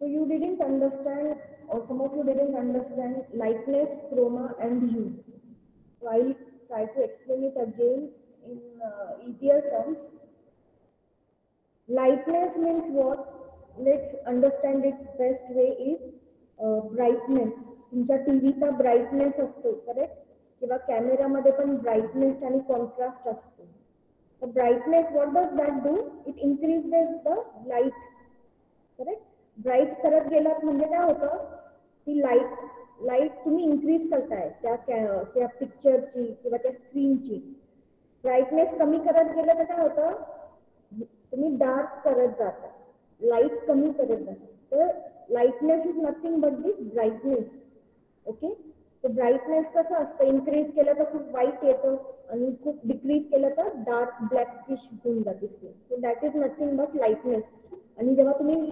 So you didn't understand, or some of you didn't understand lightness, chroma, and hue. So I'll try to explain it again in uh, easier terms. Lightness means what? Let's understand it best way is uh, brightness. तुमच्या टीव्हीचा brightness असतो correct किंवा कॅमेरामध्ये पण brightness आणि contrast असतो तर brightness what does that do it increases the light correct bright करत गेलात म्हणजे काय होतं? की लाइट लाइट तुम्ही इन्क्रीज करताय त्या त्या पिक्चरची किंवा त्या स्क्रीनची ब्राईटनेस कमी करत गेलं तर काय होतं? तुम्ही डार्क करत जाता. लाइट कमी करत जाता. तर lightness is nothing but this brightness okay तर ब्राईटनेस कसं असतं? इन्क्रीज केलं तर खूप वाईट येतं आणि खूप डिक्रीज केलं तर डार्क ब्लॅक फिश होऊन जाते screen so that is nothing but lightness आणि जेव्हा तुम्ही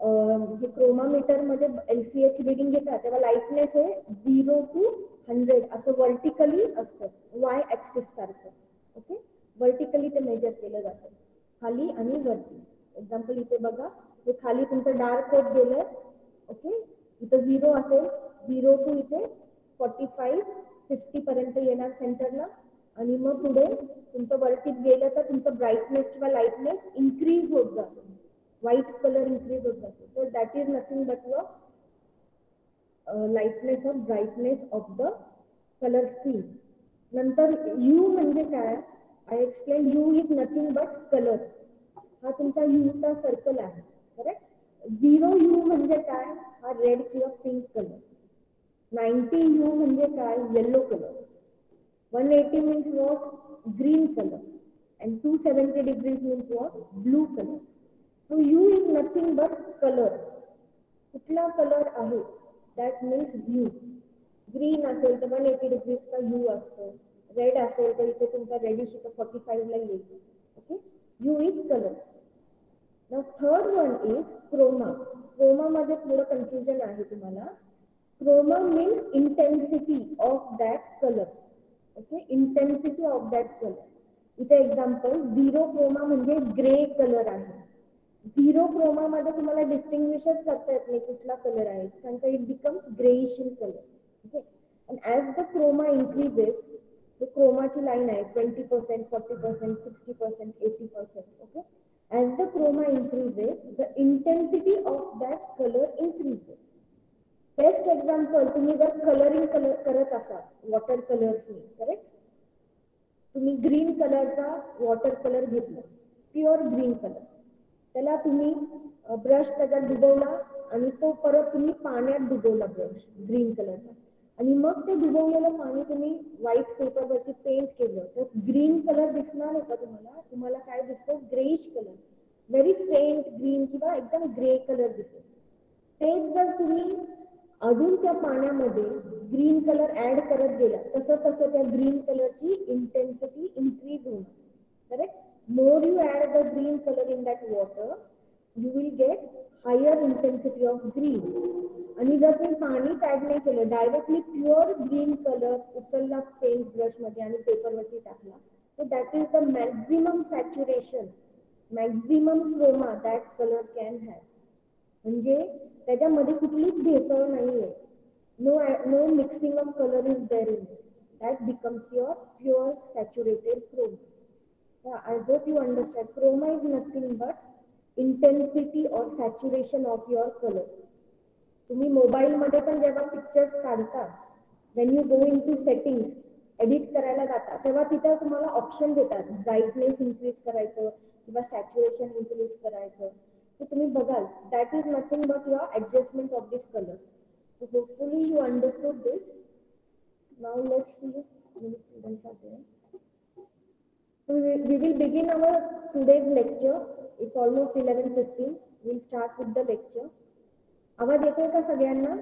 हे म्हणजे क्रोमामीटरमध्ये एलसीएच रिडिंग घेतात तेव्हा लाईटनेस हे झिरो टू हंड्रेड असं वर्टिकली असतं. वाय ऍक्सिस सारखं. ओके वर्टिकली ते मेजर केलं जातं. खाली आणि वरती. एक्झाम्पल इथे बघा. हे खाली तुमचं डार्क होत गेलं. ओके इथं झिरो असेल. झिरो टू इथे फॉर्टी फाईव्ह फिफ्टी पर्यंत येणार सेंटरला आणि मग पुढे तुमचं वरतीत गेलं तर तुमचं ब्राईटनेस किंवा लाईटनेस इन्क्रीज होत जातो. व्हाईट कलर इन्क्रीज होत जातो तर that is nothing but your lightness of brightness of the colour scheme नंतर यू म्हणजे काय? I explain hue is nothing but colour हा तुमचा यूचा सर्कल आहे करेक्ट झिरो यू म्हणजे काय? हा रेड किंवा पिंक कलर नाईन्टी यू म्हणजे काय? Yellow colour one eighty means what green colour and two seventy degrees means what blue colour so hue is nothing but colour कुठला colour आहे that means you green असेल तर one eighty डिग्रीजचा you असतो red असेल तर इथे तुमचा रेडिश इथं फॉर्टी फाईव्हला येईल ओके यू इज कलर ना थर्ड वन इज क्रोमा क्रोमामध्ये थोडं कन्फ्युजन आहे तुम्हाला chroma means intensity of that colour okay intensity of that colour इथे एक्झाम्पल झिरो क्रोमा म्हणजे ग्रे कलर आहे झिरो क्रोमा मध्ये तुम्हाला डिस्टिंग्विशच करता येत नाही कुठला कलर आहे. त्यानंतर it becomes greyish in colour okay and as the chroma increases क्रोमाची line आहे twenty percent forty percent sixty percent eighty percent okay as the chroma increases the intensity of that colour increases best example तुम्ही जर colouring colour करत असाल water कलर्सनी correct तुम्ही green कलरचा water colour घेतला pure green colour त्याला तुम्ही ब्रश त्याच्यात डुबवला आणि तो परत तुम्ही पाण्यात डुबवला ब्रश ग्रीन कलरचा. आणि मग ते डुबवलेलं पाणी तुम्ही व्हाईट पेपरवरती पेंट केलं. तर ग्रीन कलर दिसणार आहे का तुम्हाला? तुम्हाला काय दिसतो? Greyish colour very faint green किंवा एकदम ग्रे कलर दिसेल तेच जर तुम्ही अजून त्या पाण्यामध्ये ग्रीन कलर ऍड करत गेला तसं तसं त्या ग्रीन कलरची इंटेन्सिटी इन्क्रीज होणार. Correct more you add the green colour in that water you will get higher intensity of green आणि जर तुम्ही पाणी ऍड नाही केलं डायरेक्टली प्युअर ग्रीन कलर उचलला पेंट ब्रशमध्ये आणि पेपरवरती टाकला तर that is the maximum saturation maximum chroma that colour can have म्हणजे त्याच्यामध्ये कुठलीच भेसळ नाहीये. No no mixing of colour is there in that becomes your pure saturated chroma I hope you understand chroma is nothing but intensity और saturation of your colour तुम्ही मोबाईलमध्ये पण जेव्हा पिक्चर्स काढता when you go in to settings edit करायला जाता, तेव्हा तिथं तुम्हाला ऑप्शन देतात. ब्राईटनेस इन्क्रीज करायचं किंवा सॅच्युरेशन इन्क्रीज करायचं. तर तुम्ही बघाल that is nothing but your adjustment of this colour hopefully you understood this Now let's see how many students are there. So we, will begin our today's lecture. It's almost 11.15. We'll start with the lecture. आवाज येतोय का सगळ्यांना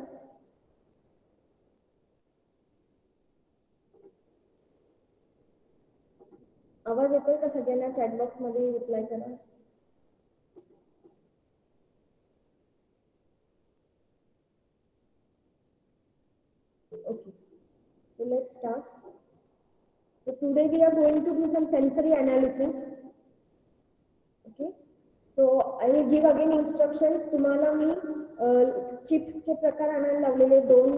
आवाज येतोय का सगळ्यांना चॅटबॉक्समध्ये reply करा okay let start. So today we are going to do some sensory analysis. Okay, so I will give again instructions. तुम्हाला मी चिप्सचे प्रकार आणायला लावलेले दोन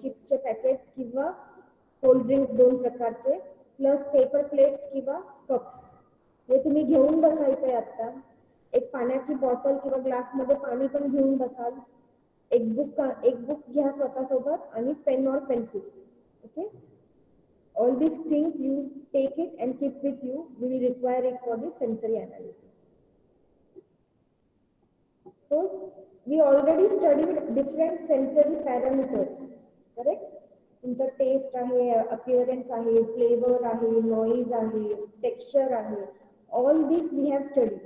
चिप्सचे पॅकेट किंवा कोल्ड ड्रिंक्स दोन प्रकारचे प्लस पेपर प्लेट्स किंवा कप्स हे तुम्ही घेऊन बसायचंय आता. एक पाण्याची बॉटल किंवा ग्लासमध्ये पाणी पण घेऊन बसाल. एक बुक एक बुक घ्या स्वतःसोबत आणि पेन और pencil okay all these things you take it and keep with you we will require it for the sensory analysis so we already studied different sensory parameters correct तुमचं taste आहे appearance आहे flavour आहे noise आहे texture आहे all this we have studied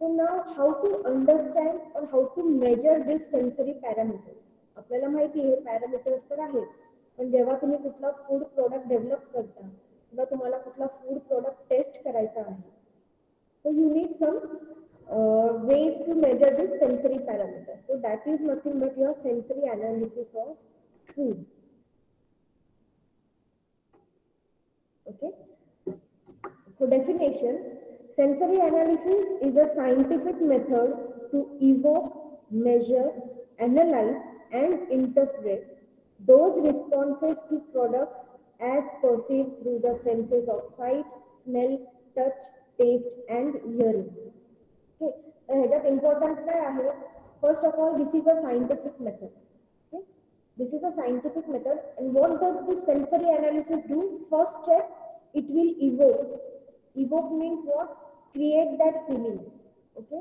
So now how to understand or how to measure this sensory parameters. आपल्याला माहिती आहे parameters तर आहेत पण जेव्हा तुम्ही कुठला फ़ूड प्रोडक्ट डेव्हलप करता, किंवा तुम्हाला कुठला फ़ूड प्रोडक्ट टेस्ट करायचा आहे, तर you need some ways to measure this sensory parameter so that is nothing but your sensory analysis of food okay so definition sensory analysis is a scientific method to evoke measure analyse and interpret those responses to products as perceived through the senses of sight, smell, touch, taste, and hearing. Okay, ह्याच्यात important काय आहे First of all, this is a scientific method. Okay, this is a scientific method, and what does this sensory analysis do? First step, it will evoke. Evoke means what? Create that feeling okay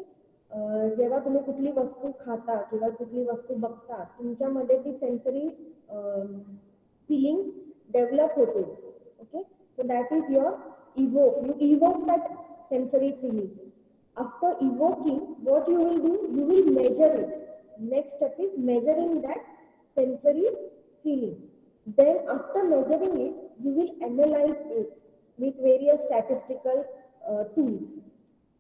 जेव्हा तुम्ही कुठली वस्तू खाता किंवा कुठली वस्तू बघता तुमच्यामध्ये ती सेन्सरी फिलिंग डेव्हलप होते okay so that is your evoke you evoke that sensory feeling after evoking what you will do you will measure it next step is measuring that sensory feeling then after measuring it you will analyse it with various statistical tools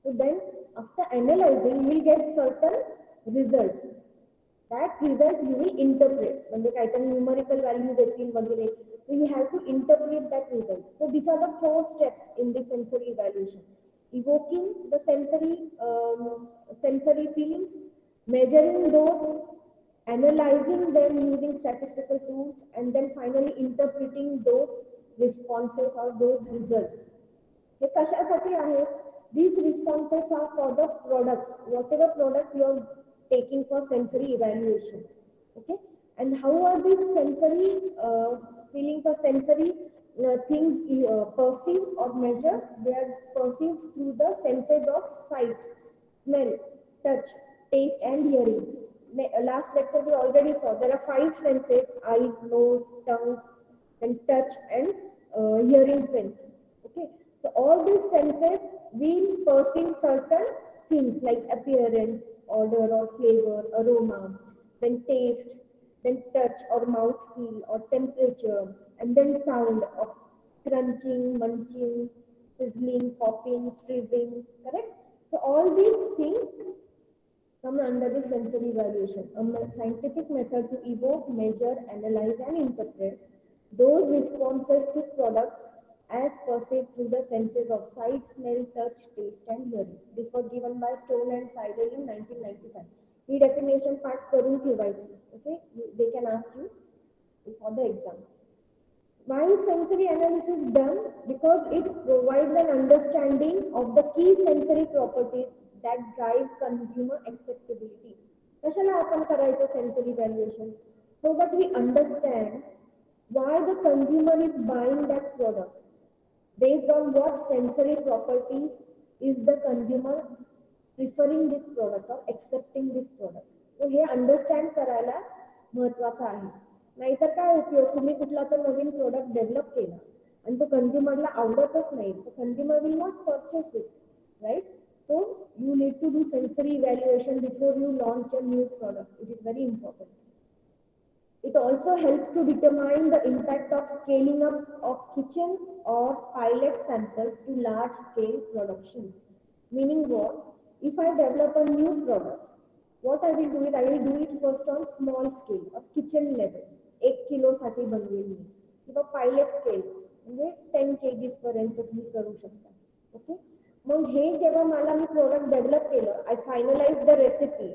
So then after analyzing, you will get certain result. That result you will interpret. म्हणजे काहीतरी numerical values येतील वगैरे. So you have to interpret that result. So these are the four steps in the sensory evaluation. Evoking the sensory um, sensory feelings, measuring those, analyzing them using statistical tools, and then finally interpreting those responses or those results. हे कशासाठी आहेत these responses are for the products. Whatever products you are taking for sensory evaluation okay? And how are these sensory uh, feelings or sensory uh, things uh, perceived or measured? They are perceived through the senses of sight smell touch taste and hearing. Last lecture we already saw there are five senses eyes nose tongue and touch and hearing sense so all these senses will perceive certain things like appearance, odor or flavor, aroma, then taste, then touch or mouth feel or temperature, and then sound of crunching, munching, sizzling, popping, freezing, correct? So all these things come under the sensory evaluation, a scientific method to evoke, measure, analyze and interpret those responses to products as perceived through the senses of sight, smell, touch, taste, and hearing. This was given by Stone and Seidel in 1995. He definition part करून ठेवायची. Okay, they can ask you for the exam. Why is sensory analysis done? Because it provides an understanding of the key sensory properties that drive consumer acceptability. कशाला आपण करायचं sensory evaluation? So that we understand why the consumer is buying that product. Based on what sensory properties is the consumer preferring this product or accepting this product. So हे understand करायला महत्वाचं आहे. नाहीतर काय उपयोग तुम्ही कुठला तर नवीन प्रोडक्ट डेव्हलप केला आणि तो कंझ्युमरला आवडतच नाही तर consumer will not purchase it right so you need to do sensory evaluation before you launch a new product it is very important It also helps to determine the impact of scaling up of kitchen or pilot samples to large scale production. Meaning what? If I develop a new product, what I will do it, I will do it first on small scale, of kitchen level. एक kilo साठी बनवेल मी किंवा pilot scale म्हणजे ten K G पर्यंत तुम्ही करू शकता ओके मग हे जेव्हा मला मी प्रोडक्ट डेव्हलप केलं I finalise the recipe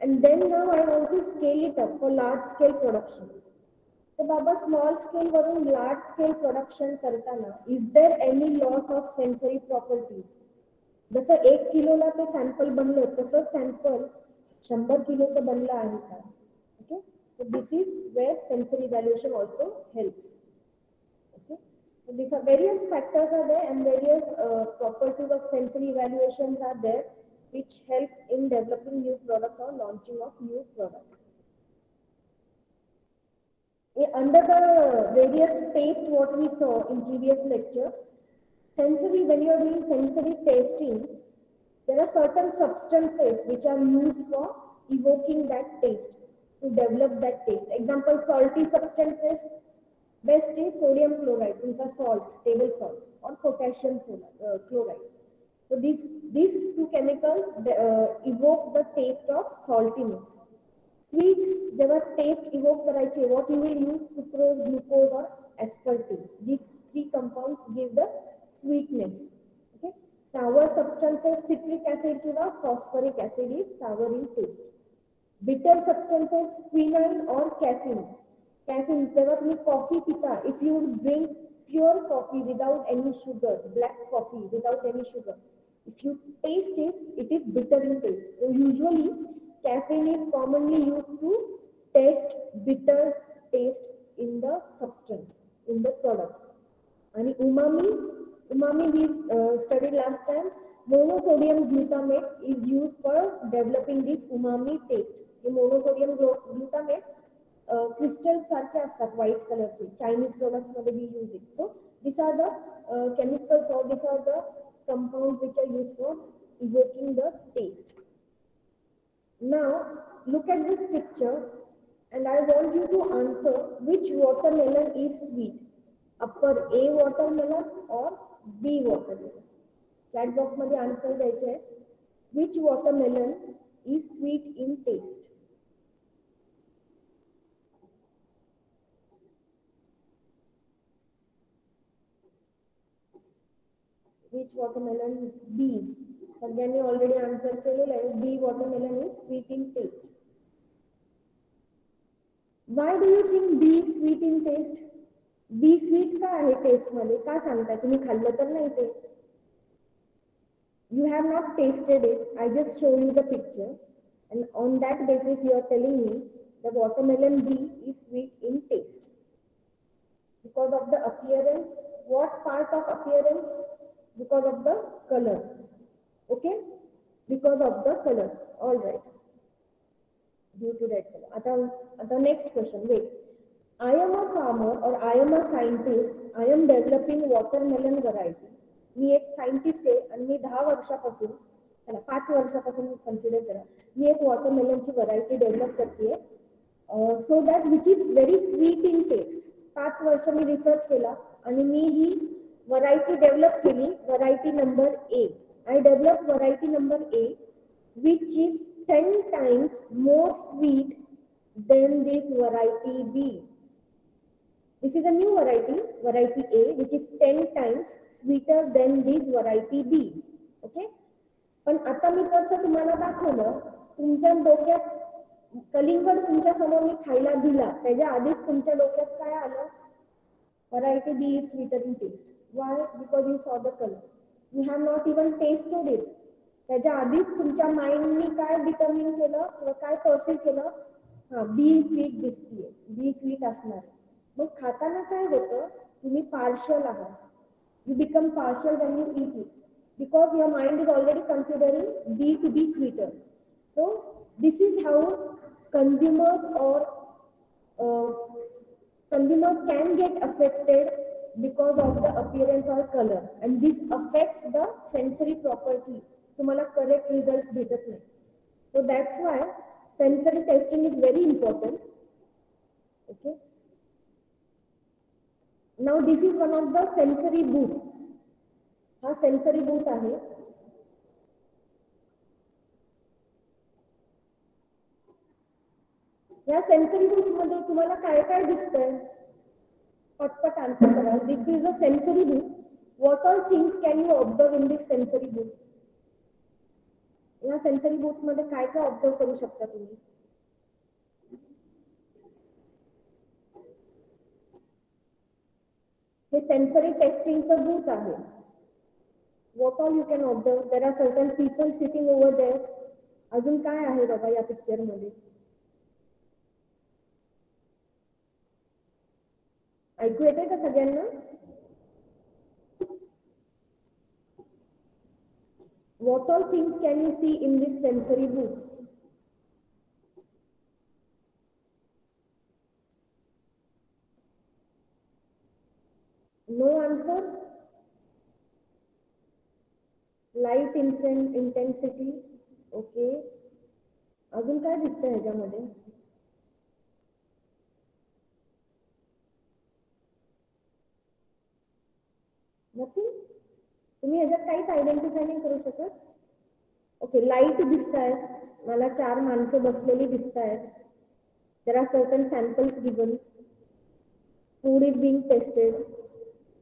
and then now I want to scale it up for large scale production. तर बाबा स्मॉल स्केल वरून लार्ज स्केल प्रोडक्शन करताना is there any loss of sensory properties जसं एक किलोला ते sample बनलं तसं सॅम्पल शंभर किलोचं बनलं आहे का okay so this is where sensory evaluation also helps okay so these are various factors are there and various uh, properties of sensory evaluations are there which help in developing new product or launching of new product. Eh, under the various taste what we saw in previous lecture, sensory, when you are doing sensory tasting, there are certain substances which are used for evoking that taste, to develop that taste. Example, salty substances, best is sodium chloride, these are salt, table salt or potassium chloride. Uh, So these, these two chemicals they, uh, evoke the taste of saltiness. Sweet, जेव्हा taste evoke करायचे, what you will use sucrose, glucose or aspartame. These three compounds give the sweetness. Okay. Sour substances, citric acid किंवा phosphoric acid is sour in taste. Bitter substances, quinine or caffeine. Caffeine, जेव्हा तुम्ही coffee पिता, if you drink pure coffee without any sugar, black coffee without any sugar, if you taste it, it is bitter in taste. So usually, caffeine is commonly used to taste bitter taste in the substance, in the product. And umami, umami we uh, studied last time, monosodium glutamate is used for developing this umami taste. हे monosodium glutamate crystal सारखे असतात white कलरचे Chinese products मध्ये we use it so this are the chemicals or this are the compounds which are used for evoking the taste. Now, look at this picture and I want you to answer which watermelon is sweet. Upper A watermelon or B watermelon. Chat box मध्ये answer द्यायचे आहे. Which watermelon is sweet in taste? which watermelon B. सगळ्यांनी already answer केलेलं आहे B watermelon is sweet in taste why do you think B sweet in taste B sweet का आहे taste मध्ये का सांगताय तुम्ही खाल्लं तर नाही ते you have not tasted it I just show you the picture and on that basis you are telling me the watermelon B is sweet in taste because of the appearance what part of appearance Because of the color okay because of the color all right due to that color आता आता next question wait I am a farmer or I am a scientist I am developing watermelon variety मी एक scientist आहे आणि मी दहा वर्षापासून त्याला पाच वर्षापासून कन्सिडर करा मी एक वॉटरमेलनची व्हरायटी डेव्हलप करते so that which is very sweet in taste पाच वर्ष मी रिसर्च केला आणि मी ही व्हरायटी डेव्हलप केली variety number A I develop variety number A which is ten times more sweet than this variety B this is a new variety variety A which is ten times sweeter than this variety B okay पण आता मी कसं तुम्हाला दाखवलं तुमच्या डोक्यात कलिंगड तुमच्यासमोर मी खायला दिला त्याच्या आधीच तुमच्या डोक्यात काय आलं? Variety B is sweeter in taste why because you saw the colour you have not even tested it त्याच्या आधीच तुमच्या माइंडनी काय डिटर्मिन केलं? किंवा काय परसीव केलं? हा बी स्वीट दिसतीये बी स्वीट असणार. मग खाताना काय होतं? तुम्ही पार्शल आहात. You become partial when you eat eat because your mind is already considering B to be sweeter. So this is how consumers or uh, consumers can get affected because of the appearance or color and this affects the sensory property तुम्हाला correct results भेटत नाही so that's why sensory testing is very important okay now this is one of the sensory booth हा sensory booth आहे या sensory बुकमध्ये तुम्हाला काय काय दिसतंय पटपट आन्सर करा. This is a sensory book what all things can you observe in this sensory book या सेन्सरी बुकमध्ये काय काय ऑब्झर्व करू शकता तुम्ही? हे सेन्सरी टेस्टिंगचं बुक आहे. What all you can observe there are certain people sitting over there अजून काय आहे बाबा या पिक्चर येते का सगळ्यांना what all things can you see in this sensory booth no answer light intensity okay अजून काय दिसतंय ह्याच्यामध्ये नथिंग तुम्ही ह्याच्यात काहीच आयडेंटिफाय नाही करू शकत? ओके लाइट दिसत आहेत मला चार माणसं बसलेली दिसत आहेत there are certain samples given food is being tested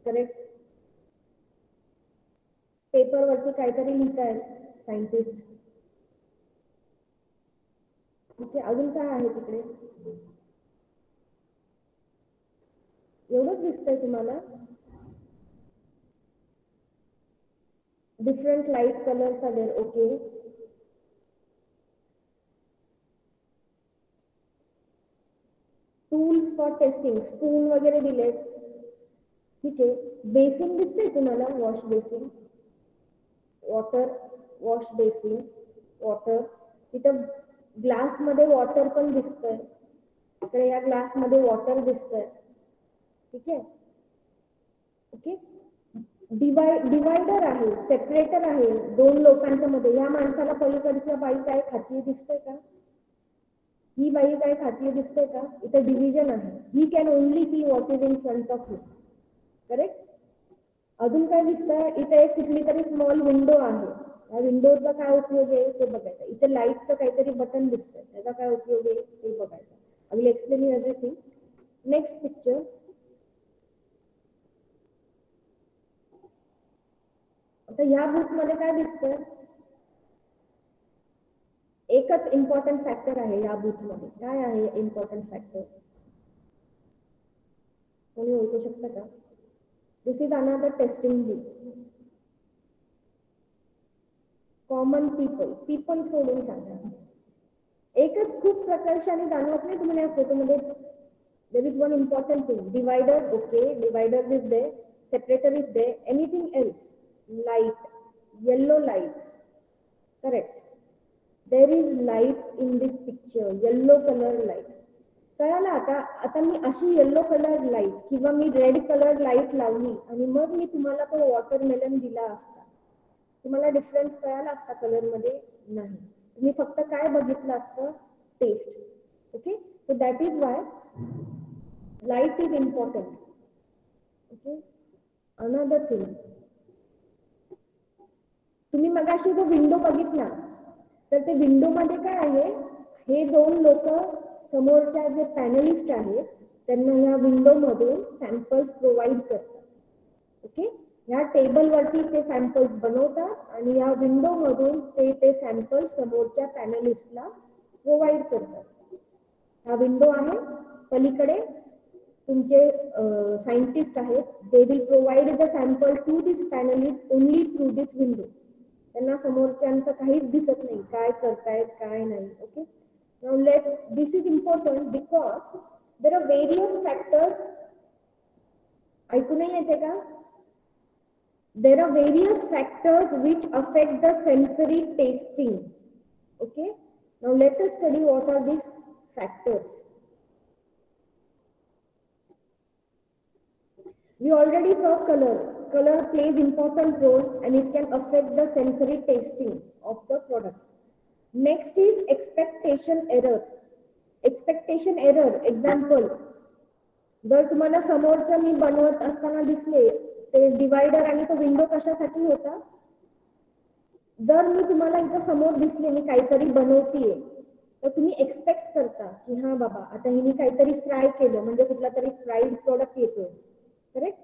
correct पेपरवरती काहीतरी लिहित आहेत सायंटिस्ट ओके अजून काय आहे तिकडे? एवढंच दिसतंय तुम्हाला? Different light colors are there okay? Tools for testing spoon वगैरे दिलेत. ठीक आहे. बेसिन दिसते तुम्हाला wash basin water wash basin water तिथं ग्लासमध्ये वॉटर पण दिसतंय. इकडे या ग्लासमध्ये वॉटर दिसतंय. ठीक आहे? ओके डिवाय डिवायडर आहे सेपरेटर आहे दोन लोकांच्या मध्ये. या माणसाला पलीकडच्या बाई काय खाती दिसते का? ही बाई काय खाती दिसते का? इथे डिव्हिजन आहे. He can only see what is in front of you correct अजून काय दिसतंय इथे एक कुठली तरी स्मॉल विंडो आहे. या विंडोचा काय उपयोग आहे? ते बघायचं. इथे लाईटचं काहीतरी बटन दिसतंय. त्याचा काय उपयोग आहे? ते बघायचं. I will explain everything next picture आता या बुकमध्ये काय दिसतंय? एकच इम्पॉर्टंट फॅक्टर आहे या बुकमध्ये. काय आहे इम्पॉर्टंट फॅक्टर कोणी ओळखू शकता का? This is another testing book common people people सोडून सांगा. एकच खूप प्रकर्षाने जाणवत नाही तुम्हाला या फोटोमध्ये there is one important thing divider okay divider is the separator is there anything else light yellow light. Correct. There is light in this picture yellow color light. कळालं आता? आता मी अशी येल्लो कलर लाइट किंवा मी red colour light लावली आणि मग मी तुम्हाला तो वॉटरमेलन दिला असता. तुम्हाला डिफरन्स कळाला असता कलरमध्ये? नाही. तुम्ही फक्त काय बघितलं असतं? Test okay so that is why light is important okay another thing तुम्ही मगाशी जो विंडो बघितला तर ते विंडो मध्ये काय आहे? हे दोन लोक समोरच्या जे पॅनलिस्ट आहेत त्यांना या विंडो मधून सॅम्पल्स प्रोव्हाइड करतात. ओके या टेबलवरती ते सॅम्पल्स बनवतात आणि या विंडो मधून ते ते सॅम्पल्स समोरच्या पॅनलिस्टला प्रोव्हाइड करतात. हा विंडो आहे. पलीकडे तुमचे सायंटिस्ट आहेत. They will provide the sample to this panelist only through this window दिसत काय काय ओके ऐकू येते का? There are various which affect the testing okay now let us study what are this factors we already saw colour Color plays important role and it can affect the sensory tasting of the product. Next is expectation error. Expectation error, example. जर तुम्हाला समोरच्या मी बनवत असताना दिसले ते divider आणि तो window कशासाठी होता जर मी तुम्हाला इथं समोर दिसले मी काहीतरी बनवतीये तर तुम्ही एक्सपेक्ट करता की हा बाबा आता हिने काहीतरी फ्राय केलं म्हणजे कुठला तरी फ्राईड प्रोडक्ट येतोय करेक्ट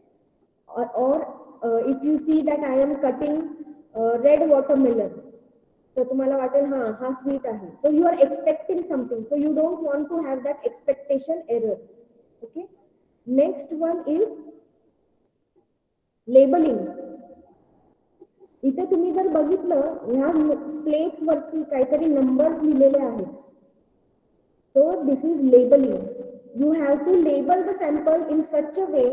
और if you see that I am cutting red watermelon तर तुम्हाला वाटेल हा हा स्वीट आहे. So you are expecting something so you don't want to have that expectation error okay next one is labelling इथे तुम्ही जर बघितलं ह्या प्लेट्स वरती काहीतरी नंबर्स लिहिलेले आहेत. So this is labeling. You have to label the sample in such a way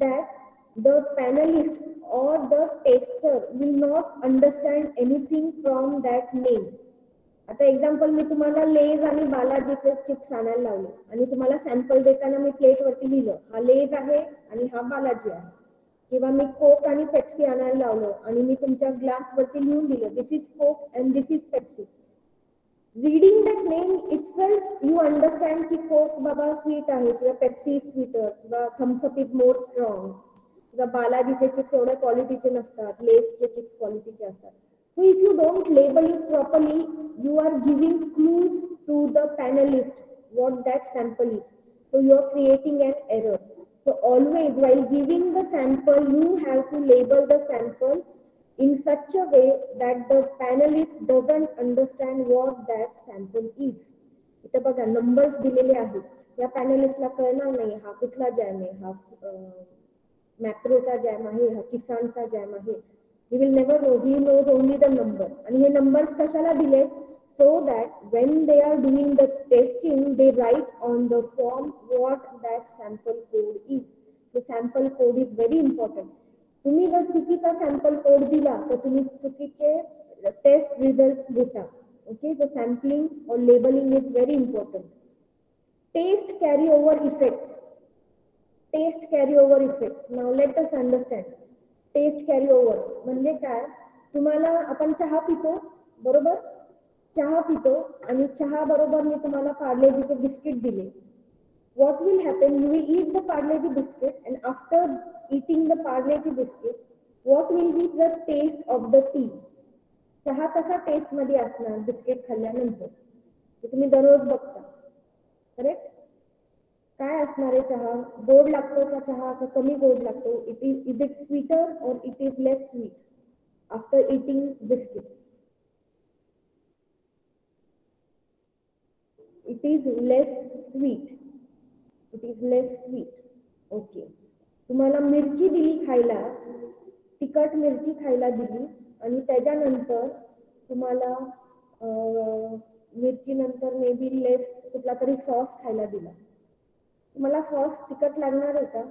that the panelist or the tester will not understand anything from that name. आता एक्झाम्पल मी तुम्हाला लेज आणि बालाजीचे chips आणायला लावले. आणि तुम्हाला सॅम्पल देताना मी plate वरती लिहिलं. हा लेज आहे आणि हा बालाजी आहे. किंवा मी कोक आणि पेप्सी आणायला लावलं आणि मी तुमच्या ग्लास वरती लिहून दिलं. This is Coke and this is Pepsi reading that name itself you understand की कोक बाबा स्वीट आहे किंवा पेप्सी स्वीटर किंवा Thums Up is more strong किंवा बालाजीचे चिप्स एवढ्या क्वालिटीचे नसतात लेसचे चिप्स क्वालिटीचे असतात So if you don't label it properly, you are giving clues to the panelist what that sample is. So you are creating an error. So always while giving the sample, you have to label the sample in such a way that the panelist doesn't understand what that sample is. इथं बघा numbers दिलेले आहेत या पॅनलिस्टला कळणार नाही हा कुठला jam आहे हा मॅप्रोचा जॅम आहे, हा किसानचा जॅम आहे. He will never know he knows only the number आणि हे नंबर्स कशाला दिले so that when they are doing the testing they write on the form what that sample code is the sample code is very important तुम्ही जर चुकीचा sample code दिला, तर तुम्ही चुकीचे टेस्ट रिझल्ट घेता. ओके द सॅम्पलिंग और labelling is very important taste carry over effects taste carry effect now let us understand taste carry म्हणजे काय? तुम्हाला आपण चहा पितो बरोबर? चहा पितो आणि चहा बरोबर मी तुम्हाला पार्लेजीचे बिस्किट दिले. What will happen? You will eat the parleji biscuit and after eating the parleji biscuit what will be the taste of the tea? चहा कसा टेस्टमध्ये असणार? बिस्किट खाल्ल्यानंतर. तुम्ही दररोज बघता. करेक्ट काय असणार आहे चहा? गोड लागतो का चहा? का कमी गोड लागतो. It is is it sweeter और it is less sweet after eating biscuit it is less sweet it is less sweet okay तुम्हाला मिरची दिली खायला तिखट मिरची खायला दिली आणि त्याच्यानंतर तुम्हाला मिरची नंतर मे बी लेस कुठला तरी सॉस खायला दिला. तुम्हाला सॉस तिखट लागणार आहे का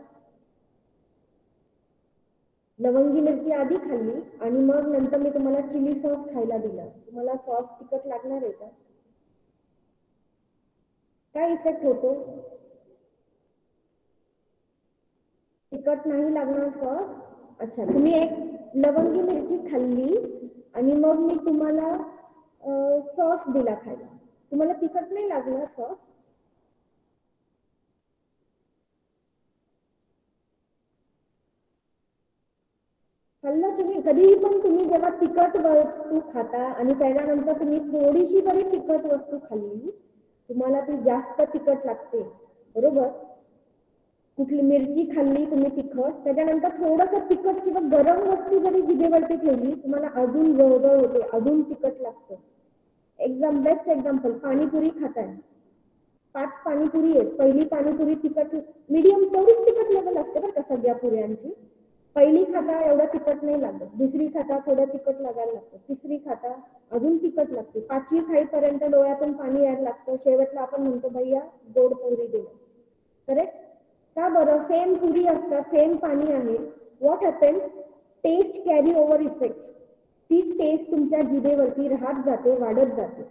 लवंगी मिरची आधी खाल्ली आणि मग नंतर मी तुम्हाला चिली सॉस खायला दिला. तुम्हाला सॉस तिखट लागणार आहे का? काय इफेक्ट होतो? तिखट नाही लागणार सॉस? अच्छा तुम्ही एक लवंगी मिरची खाल्ली आणि मग मी तुम्हाला सॉस दिला खायला. तुम्हाला तिखट नाही लागणार सॉस? खाल्लं तुम्ही कधीही पण तुम्ही जेव्हा तिखट वस्तू खाता आणि त्याच्यानंतर तुम्ही थोडीशी जरी तिखट वस्तू खाल्ली तुम्हाला ती जास्त तिखट लागते बरोबर? कुठली मिरची खाल्ली तुम्ही तिखट त्याच्यानंतर थोडस तिखट किंवा गरम वस्तू जरी जिभेवरती ठेवली तुम्हाला अजून गळगळ होते अजून तिखट लागतं. एक्झाम बेस्ट एक्झाम्पल पाणीपुरी खाताय. पाच पाणीपुरी आहेत पहिली पाणीपुरी तिखट मीडियम तेवढीच तिखट लेवल असते बरं का सगळ्या पुऱ्यांची. पहिली खाता एवढा तिखट नाही लागत. दुसरी खाता थोडं तिखट लागायला लागतं. तिसरी खाता अजून तिखट लागते. पाचवी खाईपर्यंत डोळ्यातून पाणी यायला लागतं. शेवटला आपण म्हणतो भैया गोड पुरी देऊ करेक्ट का बरं? सेम पुरी असतात सेम पाणी आहे. What happens taste carry over effect ती टेस्ट तुमच्या जिभेवरती राहत जाते वाढत जाते.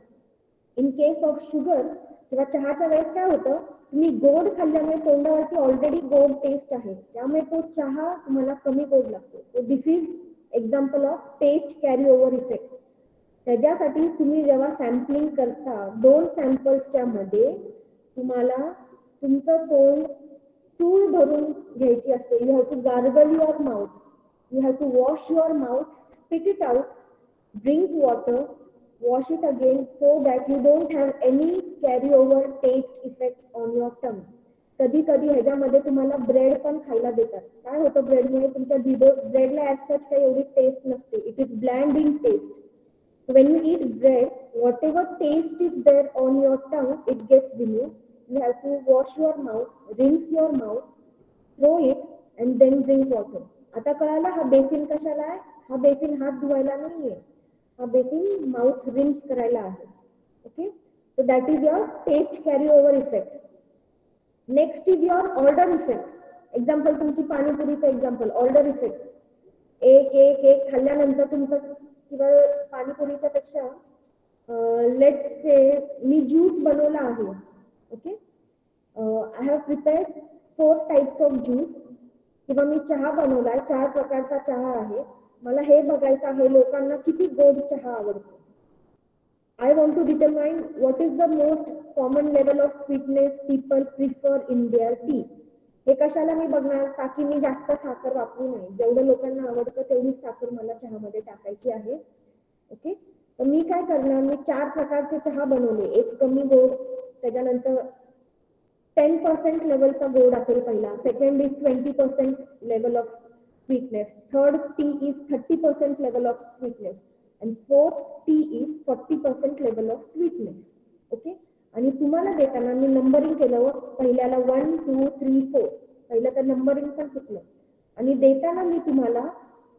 इन केस ऑफ शुगर किंवा चहाच्या वेळेस काय होतं? तुम्ही गोड खाल्ल्यामुळे तोंडावरती ऑलरेडी गोड टेस्ट आहे. त्यामुळे तो चहा तुम्हाला कमी गोड लागतो. So this is example of taste carry over effect त्याच्यासाठी तुम्ही जेव्हा सॅम्पलिंग करता दोन सॅम्पल्सच्या मध्ये तुम्हाला तुमचं तोंड चूळ भरून घ्यायची असते. You have to gargle your mouth you have to wash your mouth spit it out drink water wash it again so that you don't have any carry over taste effect on your tongue कधी कधी ह्याच्यामध्ये तुम्हाला bread पण खायला देतात. काय होतं ब्रेडमुळे तुमच्या जिभे ब्रेडला ऍज सच काही एवढी टेस्ट नसते. It is bland in taste when you eat bread, whatever taste is there on your tongue, it gets removed. You have to wash your mouth, rinse your mouth, throw it, and then drink water. आता कळाला हा basin कशाला आहे? हा basin हात धुवायला नाहीये. हा बेसिन माउथ रिन्स करायला आहे. Okay so that is your taste carry over effect next is your order effect example तुमची पाणीपुरीचं एक्झाम्पल ऑर्डर इफेक्ट एक एक एक खाल्ल्यानंतर तुमचं किंवा पाणीपुरीच्या पेक्षा लेट से मी ज्यूस बनवला आहे. Okay I have prepared four types of juice किंवा मी चहा बनवलाय चार प्रकारचा चहा आहे. मला हे बघायचं आहे लोकांना किती गोड चहा आवडतो. I want to determine what is the most common level of sweetness people prefer in their tea हे कशाला मी बघणार? ताकी मी जास्त साखर वापरू नये? जेवढं लोकांना आवडतं तेवढीच साखर मला चहामध्ये टाकायची आहे. ओके तर मी काय करणार? मी चार प्रकारचे चहा बनवले. एक कमी गोड त्याच्यानंतर टेन पर्सेंट लेवलचा गोड असेल पहिला. Second is twenty percent level of sweetness. Third tea is thirty percent level of sweetness. And fourth tea is forty percent level of sweetness okay आणि तुम्हाला देताना मी नंबरिंग केलं हो. पहिल्याला वन टू थ्री फोर पहिलं तर नंबरिंग पण चुकलं. आणि देताना मी तुम्हाला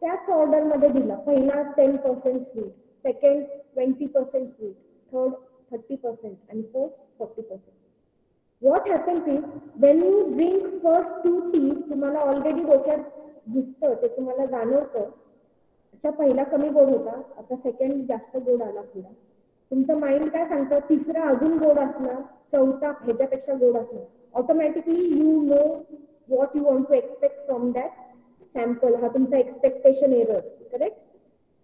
त्याच ऑर्डरमध्ये दिला. पहिला ten percent sweet second twenty percent sweet third thirty percent आणि fourth forty percent what happens is when you drink first two teas तुम्हाला ऑलरेडी डोक्यात दिसतं ते तुम्हाला जाणवतं. अच्छा पहिला कमी गोड होता आता सेकंड जास्त गोड आला तुला तुमचं माइंड काय सांगतं? तिसरा अजून गोड असणार चौथा ह्याच्यापेक्षा गोड असणार. Automatically you know what you want to expect from that sample हा तुमचा expectation error correct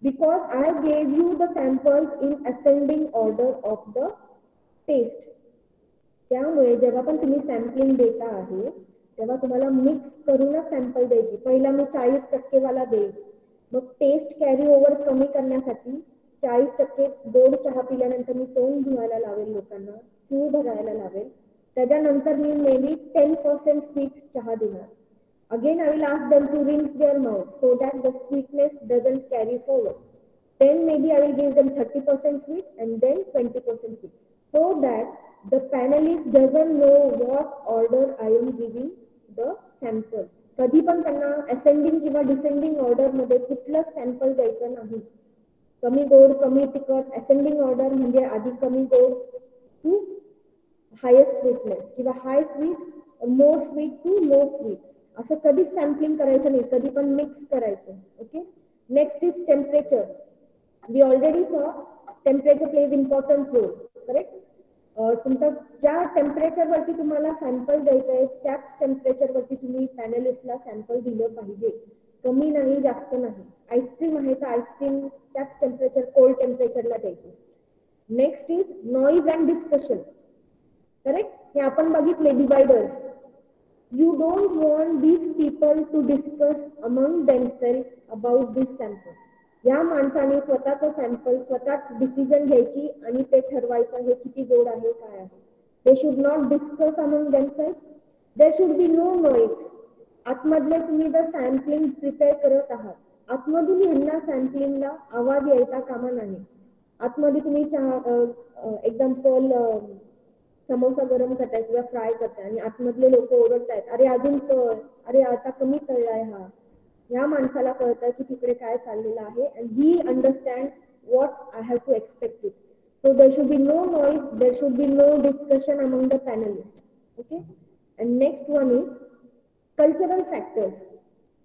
because I gave you the samples in ascending order of the taste त्यामुळे जेव्हा पण तुम्ही सॅम्पलिंग देता आहे तेव्हा तुम्हाला मिक्स करूनच सॅम्पल द्यायची. पहिला मी चाळीस टक्केवाला देईल. मग टेस्ट कॅरी ओव्हर कमी करण्यासाठी चाळीस टक्के गोड चहा पिल्यानंतर मी तोंड धुवायला लावेल लोकांना चूळ भरायला लावेल. त्याच्यानंतर मी मेबी टेन पर्सेंट स्वीट चहा देणार. Again I will ask them to rinse their mouth so that the sweetness doesn't carry forward then maybe I will give them 30% sweet and then 20% sweet. So that the panelist doesn't know what order I am giving the sample. कधी पण त्यांना ascending किंवा descending ऑर्डरमध्ये कुठलंच sample द्यायचं नाही. कमी गोड कमी तिखट असेंडिंग ऑर्डर म्हणजे आधी कमी गोड टू हायेस्ट स्वीटनेस किंवा high sweet more sweet to low sweet असं कधीच सॅम्पलिंग करायचं नाही. कधी पण मिक्स करायचं. Okay next is temperature we already saw temperature plays important role correct तुमचं ज्या टेम्परेचरवरती तुम्हाला सॅम्पल द्यायचं आहे त्याच टेम्परेचरवरती तुम्ही पॅनलिस्टला सॅम्पल दिलं पाहिजे. कमी नाही जास्त नाही. आईस्क्रीम आहे तर आईस्क्रीम त्याच टेम्परेचर कोल्ड टेम्परेचरला द्यायचं. Next is noise and discussion correct हे आपण बघितले dividers you don't want these people to discuss among themselves about this sample या माणसाने स्वतःच सॅम्पल स्वतःच डिसिजन घ्यायची आणि ते ठरवायचं हे किती गोड आहे काय आहे. They should not discuss among themselves there should be no noise आतमधले तुम्ही जर सॅम्पलिंग प्रिपेअर करत आहात आतमधून ह्यांना सॅम्पलिंगला आवाज यायचा कामा नाही. आतमध्ये तुम्ही चहा एक्झाम्पल समोसा गरम करताय किंवा फ्राय करताय आणि आतमधले लोक ओरडतायत अरे अजून तळ अरे आता कमी तळलाय हा. या माणसाला कळतं की तिकडे काय चाललेलं आहे and he understand what I have to expect it so there should be no noise there should be no discussion among the panelist okay and next one is cultural factors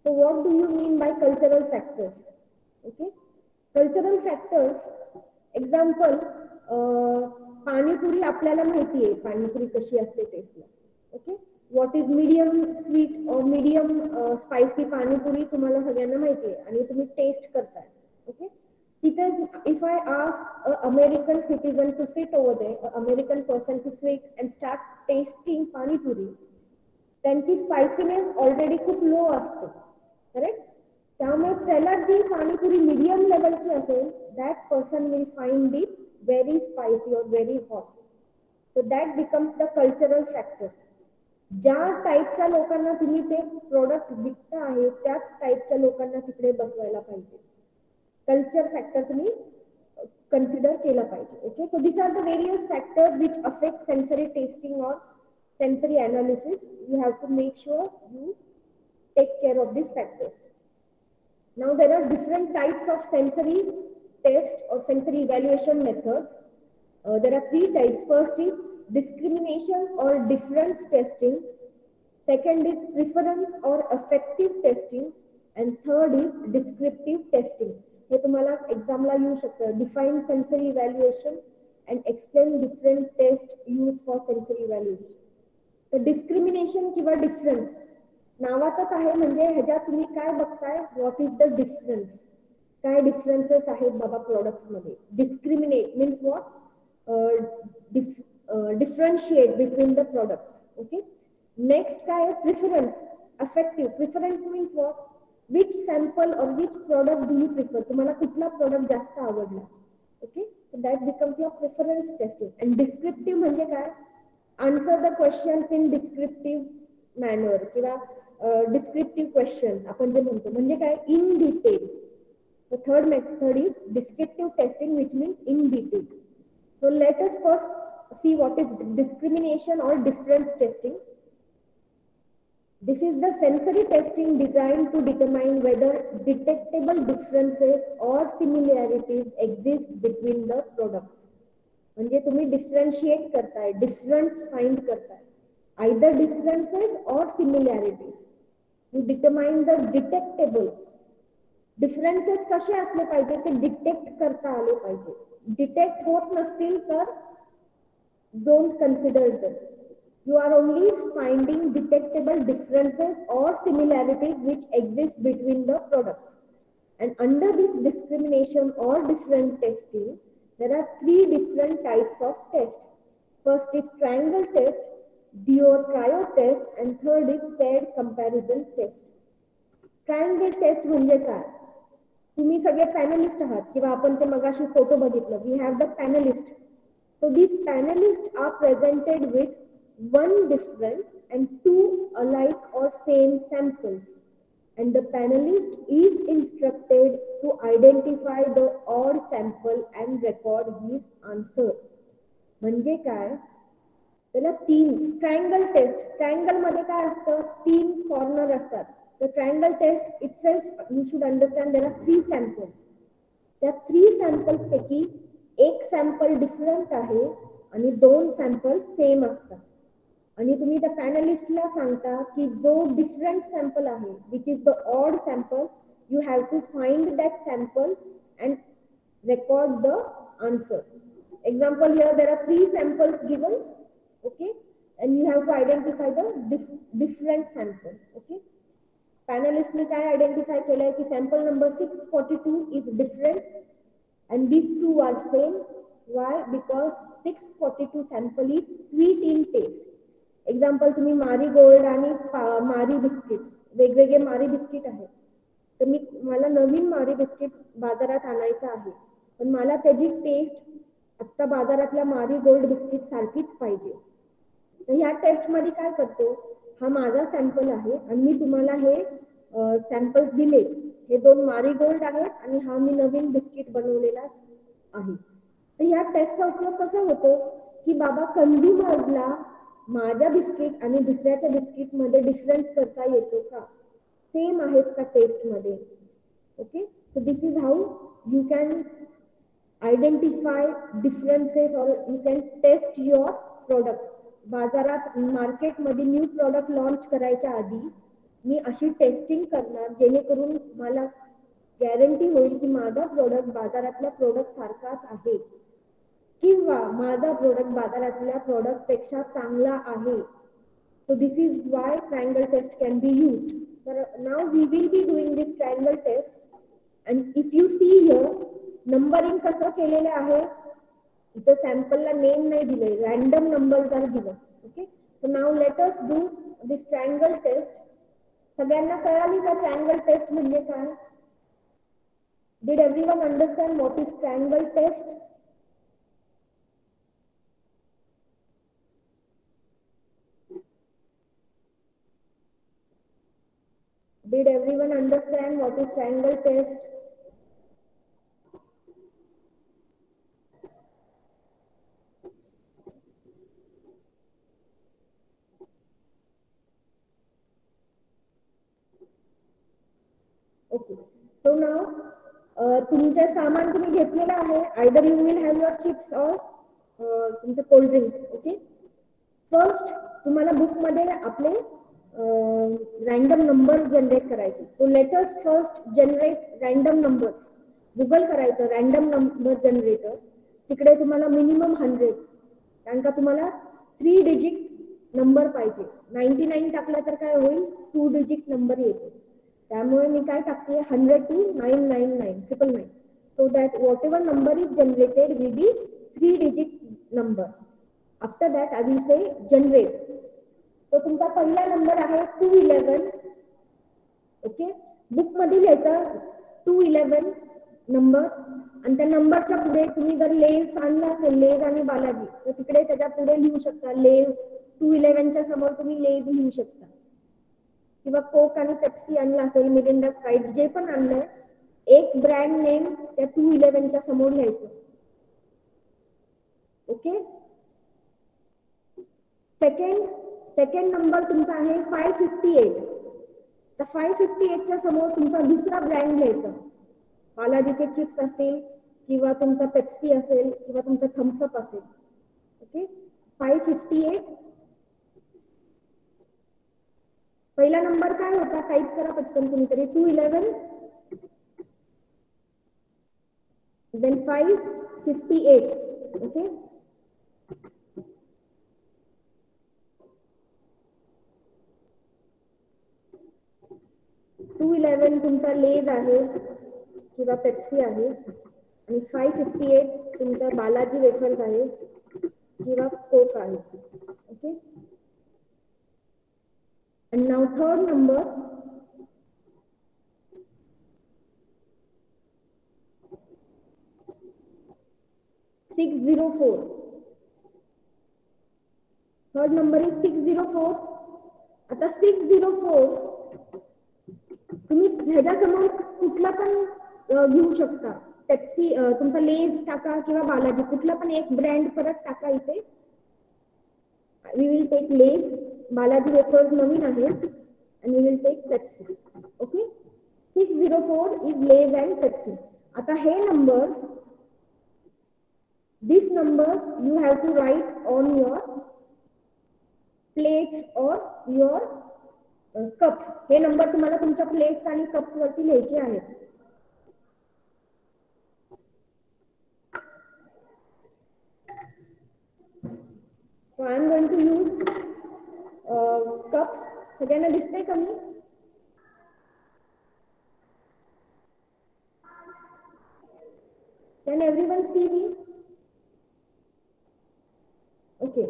so what do you mean by cultural factors okay cultural factors example panipuri आपल्याला माहिती आहे पाणीपुरी कशी असते टेस्टला okay what is medium sweet और medium spicy panipuri तुम्हाला सगळ्यांना माहिती आहे आणि तुम्ही टेस्ट करताय. ओके तिथे if I ask American citizen to sit over there American person to sweet and start tasting panipuri त्यांची स्पायसीनेस ऑलरेडी खूप लो असते. करेक्ट त्यामुळे त्याला जी पाणीपुरी मीडियम लेवलची असेल that person will find it very spicy और very hot so that becomes the cultural factor ज्या टाईपच्या लोकांना तुम्ही ते प्रोडक्ट विकता आहे त्याच टाईपच्या लोकांना तिकडे बसवायला पाहिजे कल्चर फॅक्टर तुम्ही कन्सिडर केला पाहिजे okay so this are the various factors which affect sensory testing और sensory analysis, you have to make sure you take care of these factors. Now there are different types of sensory test or sensory evaluation methods. Uh, there are three types. First is discrimination or difference testing. Second is preference or affective testing. And third is descriptive testing. हे तुम्हाला एक्झामला येऊ शकतं. Define sensory evaluation and explain different test use for sensory evaluation तर discrimination किंवा difference नावातच आहे म्हणजे ह्याच्यात तुम्ही काय बघताय? व्हॉट इज द डिफरन्स काय डिफरन्सेस आहेत बाबा प्रोडक्ट्समध्ये? Discriminate means what Differentiate between the products okay next काय आहे preference affective preference means what which sample और which product do you prefer तुम्हाला कुठला प्रोडक्ट जास्त आवडला okay that becomes your preference testing and descriptive म्हणजे काय answer the questions in descriptive manner किंवा डिस्क्रिप्टिव्ह क्वेश्चन आपण जे म्हणतो म्हणजे काय in detail The third method is descriptive testing, which means in detail. So let us first see what is discrimination or difference testing. This is the sensory testing designed to determine whether detectable differences or similarities exist between the products. म्हणजे तुम्ही differentiate करताय difference find करताय either differences और similarities you determine the detectable differences कसे असले पाहिजे ते detect करता आले पाहिजे डिटेक्ट होत नसतील तर Don't consider them you are only finding detectable differences or similarities which exist between the products. And under this discrimination or different testing, there are three different types of test. First is triangle test, Dior trio test, and third is paired comparison test. Triangle test म्हणजे काय तुम्ही सगळे panellist आहात किंवा आपण ते मगाशी photo बघितलं we have the panellist So this panelist are presented with one different and two alike और same samples and the panelist is instructed to identify the odd sample and record his answer. म्हणजे काय त्याला तीन triangle taste triangle मध्ये काय असतं तीन corner असतात तर triangle test itself you should understand there are three samples त्या थ्री सॅम्पल्स पैकी एक सॅम्पल डिफरंट आहे आणि दोन सॅम्पल सेम असतात. आणि तुम्ही त्या पॅनलिस्टला सांगता की जो डिफरंट सॅम्पल आहे which is the odd sample you have to find that sample and record the answer example here there are three samples given okay and you have to identify the different sample okay पॅनलिस्टने काय identify केलंय की sample number six forty two is different and these two are same why because six sample two sample is sweet in taste example तुम्ही Marie gold आणि मारी biscuit. वेगवेगळे मारी biscuit आहेत. तर मी मला नवीन मारी biscuit बाजारात आणायचं आहे. पण मला त्याची टेस्ट आत्ता बाजारातल्या मारी गोल्ड बिस्किट सारखीच पाहिजे. तर ह्या टेस्टमध्ये काय करतो? हा माझा सॅम्पल आहे आणि मी तुम्हाला हे सॅम्पल्स दिले हे दोन मारी गोल्ड आहेत आणि हा मी नवीन बिस्किट बनवलेला आहे. तर ह्या टेस्टचा उपयोग कसा होतो? की बाबा कंझ्युमर्सला माझ्या बिस्किट आणि दुसऱ्याच्या बिस्किटमध्ये डिफरन्स करता येतो का? सेम आहेत का टेस्टमध्ये? Okay so this is how you can identify differences or you can test your product बाजारात मार्केटमध्ये न्यू प्रॉडक्ट लॉन्च करायच्या आधी मी अशी टेस्टिंग करणार जेणेकरून मला गॅरंटी होईल की माझा प्रोडक्ट बाजारातल्या प्रोडक्ट सारखाच आहे. किंवा माझा प्रोडक्ट बाजारातल्या प्रोडक्टपेक्षा चांगला आहे. So this is why triangle test can be used. तर now we will be doing this triangle test and if you see here, numbering कसं केलेलं आहे? इथं सॅम्पलला नेम नाही दिले रॅन्डम नंबर जर दिलं. Okay so now let us do this triangle test सगळ्यांना कळाली का ट्रायंगल टेस्ट म्हणजे काय did everyone understand what is triangle test Did everyone understand what is triangle test? Okay. So now, तुमचे सामान तुम्ही घेतलेलं आहे. Either you will have your chips or तुमचे कोल्ड ड्रिंक्स ओके फर्स्ट तुम्हाला बुकमध्ये आपले रँडम नंबर जनरेट करायचे. तो letters first generate random numbers Google करायचं रॅन्डम नंबर जनरेटर तिकडे तुम्हाला मिनिमम हंड्रेड कारण का तुम्हाला थ्री डिजिट नंबर पाहिजे. नाईन्टी नाईन टाकला तर काय होईल? टू डिजिट नंबर येतो. त्यामुळे मी काय टाकते? Hundred to nine nine nine triple nine so that whatever number is generated will be three digit number after that I will say generate तो तुमचा पहिला नंबर आहे टू इलेवन ओके बुकमध्ये लिहायचा टू इलेवन नंबर आणि त्या नंबरच्या पुढे तुम्ही जर लेस आणला असेल लेज आणि बालाजी तर तिकडे त्याच्या पुढे लिहू शकता. लेज टू इलेव्हनच्या समोर तुम्ही लेज लिहू शकता. किंवा कोक आणि पेप्सी आणला असेल मिरिंडा स्प्राईट जे पण आणलंय एक ब्रँड नेम त्या टू इलेव्हनच्या समोर लिहायचं ओके? सेकंड सेकंड नंबर तुमचा आहे फाय फिफ्टी एट. तर फाय फिफ्टी एटच्या समोर तुमचा दुसरा ब्रँड लिहायचं बालाजीचे चिप्स असतील किंवा तुमचा पेप्सी असेल किंवा तुमचा थम्सअप असेल. ओके? फाय फिफ्टी एट पहिला नंबर काय होता? टाईप करा पटकन तुम्ही तरी two eleven then five fifty eight okay two eleven तुमचा लेज आहे किंवा पेप्सी आहे. आणि फाय फिफ्टी एट तुमचा बालाजी वेफर्स आहे किंवा कोक आहे. Okay And now third number. Six zero four. Third number is six zero four. आता सिक्स झिरो फोर तुम्ही ह्याच्यासमोर कुठला पण घेऊ शकता टॅक्सी तुमचा लेज टाका किंवा बालाजी कुठला पण एक ब्रँड परत टाका इथे we will take Lay's Balaji wafers नवीन आहेत आणि will take Pepsi okay six zero four is Lay's and Pepsi आता हे number this number you have to write on your plates or your cups हे number तुम्हाला तुमच्या plates आणि cups वरती लिहायचे आहेत. So I am going to use cups. सगळ्यांना का मी? Okay.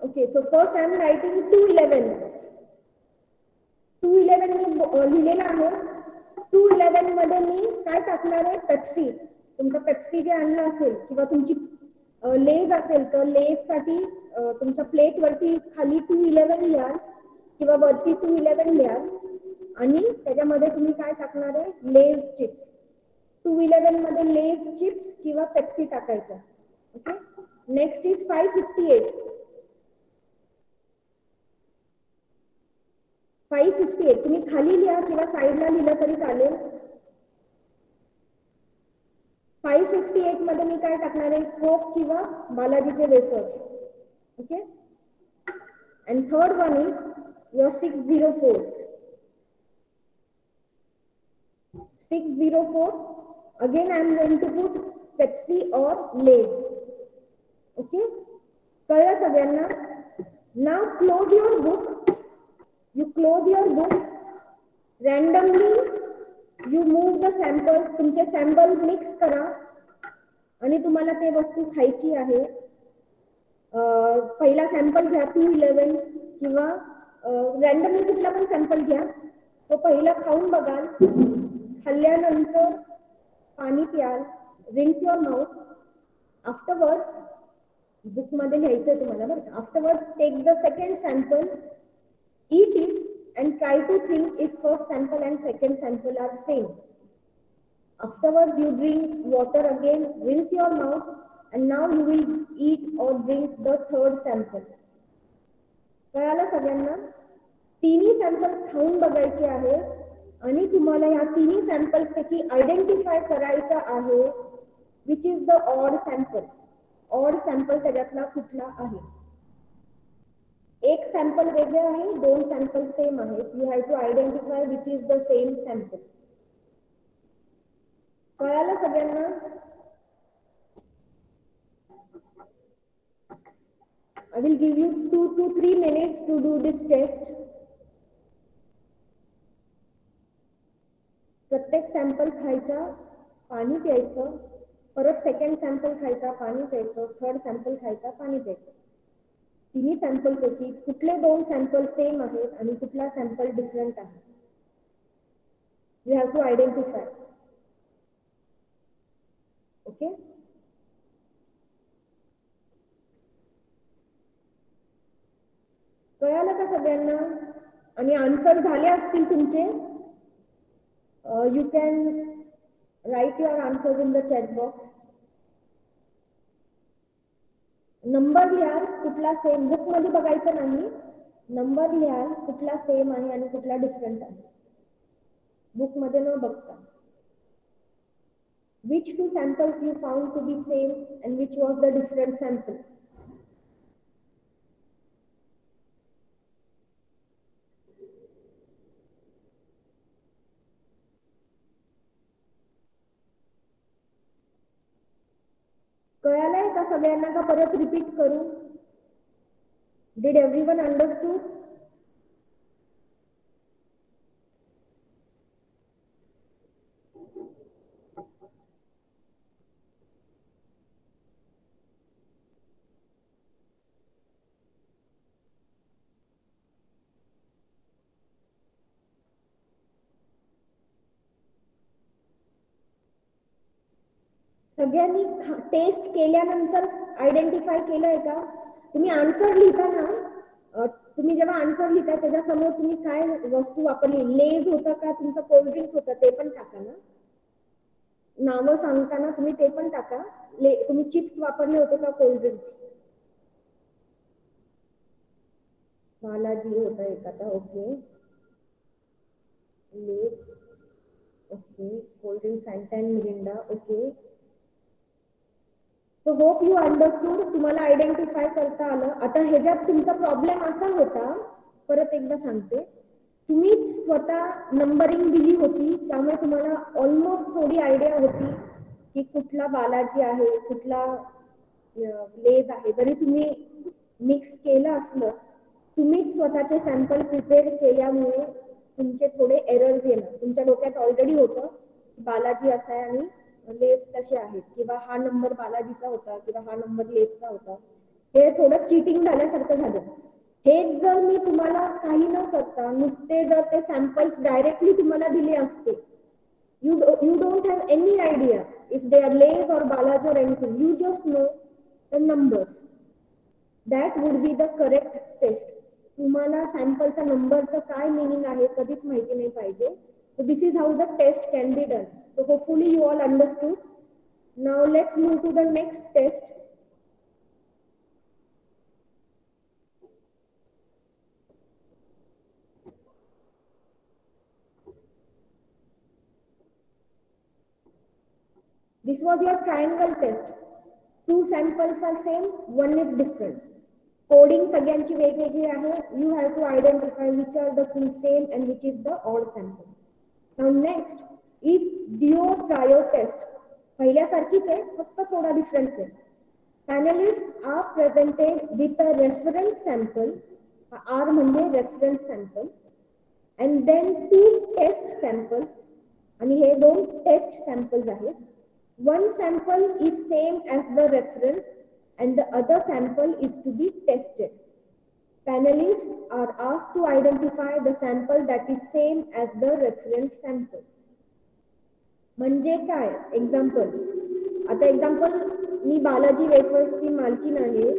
Okay, so first I am writing 211. 211 मी लिहिलेलं आहे टू इलेव्हन मध्ये मी आहे पेप्सी तुमचं पेप्सी जे आणलं असेल लेज असेल तर लेज साठी तुमच्या प्लेट वरती खाली टू इलेव्हन लिहाल किंवा वरती टू इलेव्हन लिहाल. आणि त्याच्यामध्ये तुम्ही काय टाकणार आहे? लेज चिप्स टू इलेव्हनमध्ये लेज चिप्स किंवा पेप्सी टाकायचं. Okay next is five fifty eight five fifty eight तुम्ही खाली लिहा किंवा साईडला लिहिलं तरी चालेल. फाईव्ह फिफ्टी एटमध्ये मी काय टाकणार आहे? कोक किंवा बालाजीचे wafers okay and third one is your six zero four six zero four again I am going to put Pepsi or Lay's okay कळलं सगळ्यांना Now close your book. You close your book. Randomly you move the samples. तुमचे sample mix करा आणि तुम्हाला ते वस्तू खायची आहे पहिला सॅम्पल घ्या टू इलेव्हन किंवा रॅन्डमली कुठला पण सॅम्पल घ्या. तो पहिला खाऊन बघाल. खाल्ल्यानंतर पाणी प्याल. Rinse your mouth afterwards book मध्ये लिहायचंय तुम्हाला बरं afterwards take the second sample eat it and try to think if first sample and second sample are same. Afterwards, you drink water again, rinse your mouth, and now you will eat or drink the third sample. कळालं सगळ्यांना? तिन्ही samples खाऊन बघायचे आहे आणि तुम्हाला या तिन्ही सॅम्पल्स पैकी आयडेंटिफाय करायचं आहे which is the odd sample odd sample त्याच्यातला कुठला आहे? एक सॅम्पल वेगळे आहे, दोन सॅम्पल सेम आहेत. You have to identify which is the same sample कळालं सगळ्यांना? I will give you two to three minutes to do this test. प्रत्येक सॅम्पल खायचा पाणी प्यायचं. परत सेकंड सॅम्पल खायचा पाणी प्यायचं. थर्ड सॅम्पल खायचा पाणी प्यायचं. तिन्ही सॅम्पल पैकी कुठले दोन सॅम्पल सेम आहेत आणि कुठला सॅम्पल डिफरंट आहे? You have to identify okay कळालं का सगळ्यांना? आणि आन्सर झाले असतील तुमचे? You can write your answer in the chat box number लिहाल कुठला सेम बुकमध्ये बघायचं नाही. नंबर लिहाल कुठला सेम आहे आणि कुठला डिफरंट आहे. बुकमध्ये न बघता. Which two samples you found to be same and which was the different sample कळालंय का सगळ्यांना का परत रिपीट करू? डिड एव्हरी वन अंडरस्टूड सगळ्यांनी टेस्ट केल्यानंतर आयडेंटिफाय केलंय का? तुम्ही आन्सर लिहिताना तुम्ही जेव्हा आन्सर लिहिता त्याच्यासमोर तुम्ही काय वस्तू वापरली? लेज होतं का? तुमचं कोल्ड्रिंक्स होतं ते पण टाका ना. नावं सांगताना तुम्ही ते पण टाका. ले तुम्ही चिप्स वापरले होते का कोल्ड्रिंक्स बालाजी होतं एक आता okay Lay's okay cold drink Fanta Mirinda okay so hope you understood तुम्हाला आयडेंटिफाय करता आलं. आता ह्याच्यात तुमचा प्रॉब्लेम असा होता परत एकदा सांगते. तुम्ही स्वतः नंबरिंग दिली होती त्यामुळे तुम्हाला ऑलमोस्ट थोडी आयडिया होती की कुठला बालाजी आहे कुठला लेज आहे. जरी तुम्ही मिक्स केलं असलं तुम्हीच स्वतःचे सॅम्पल प्रिपेअर केल्यामुळे तुमचे थोडे एरर्स येणार. तुमच्या डोक्यात ऑलरेडी होतं बालाजी असा आहे आणि लेस कसे आहेत? किंवा हा नंबर बालाजीचा होता किंवा हा नंबर लेसचा होता? हे थोडं चिटिंग झाल्यासारखं झालं. हे जर मी तुम्हाला काही न करता नुसते जर ते सॅम्पल्स डायरेक्टली तुम्हाला दिले असते you you don't have any idea if they are Lay's or Balaji or anything you just know the numbers that would be the correct test तुम्हाला सॅम्पलचा नंबरचं काय मिनिंग आहे कधीच माहिती नाही पाहिजे. This is how the test can be done. So hopefully you all understood. Now let's move to the next test. This was your triangle test. Two samples are same, one is different. Coding सगळ्यांची वेगवेगळी आहे you have to identify which are the two same and which is the odd sample Now next is Dio Trio test. पहिल्यासारखीच आहे फक्त थोडा difference आहे Panelists are presented with a reference sample, R म्हणजे reference sample, and then two test samples, आणि हे दोन test samples आहेत. One sample is same as the reference and the other sample is to be tested. Panelists are asked to identify the sample that is same as the reference sample. म्हणजे काय? Example आता example मी बालाजी वेफर्सची मालकीन आहे.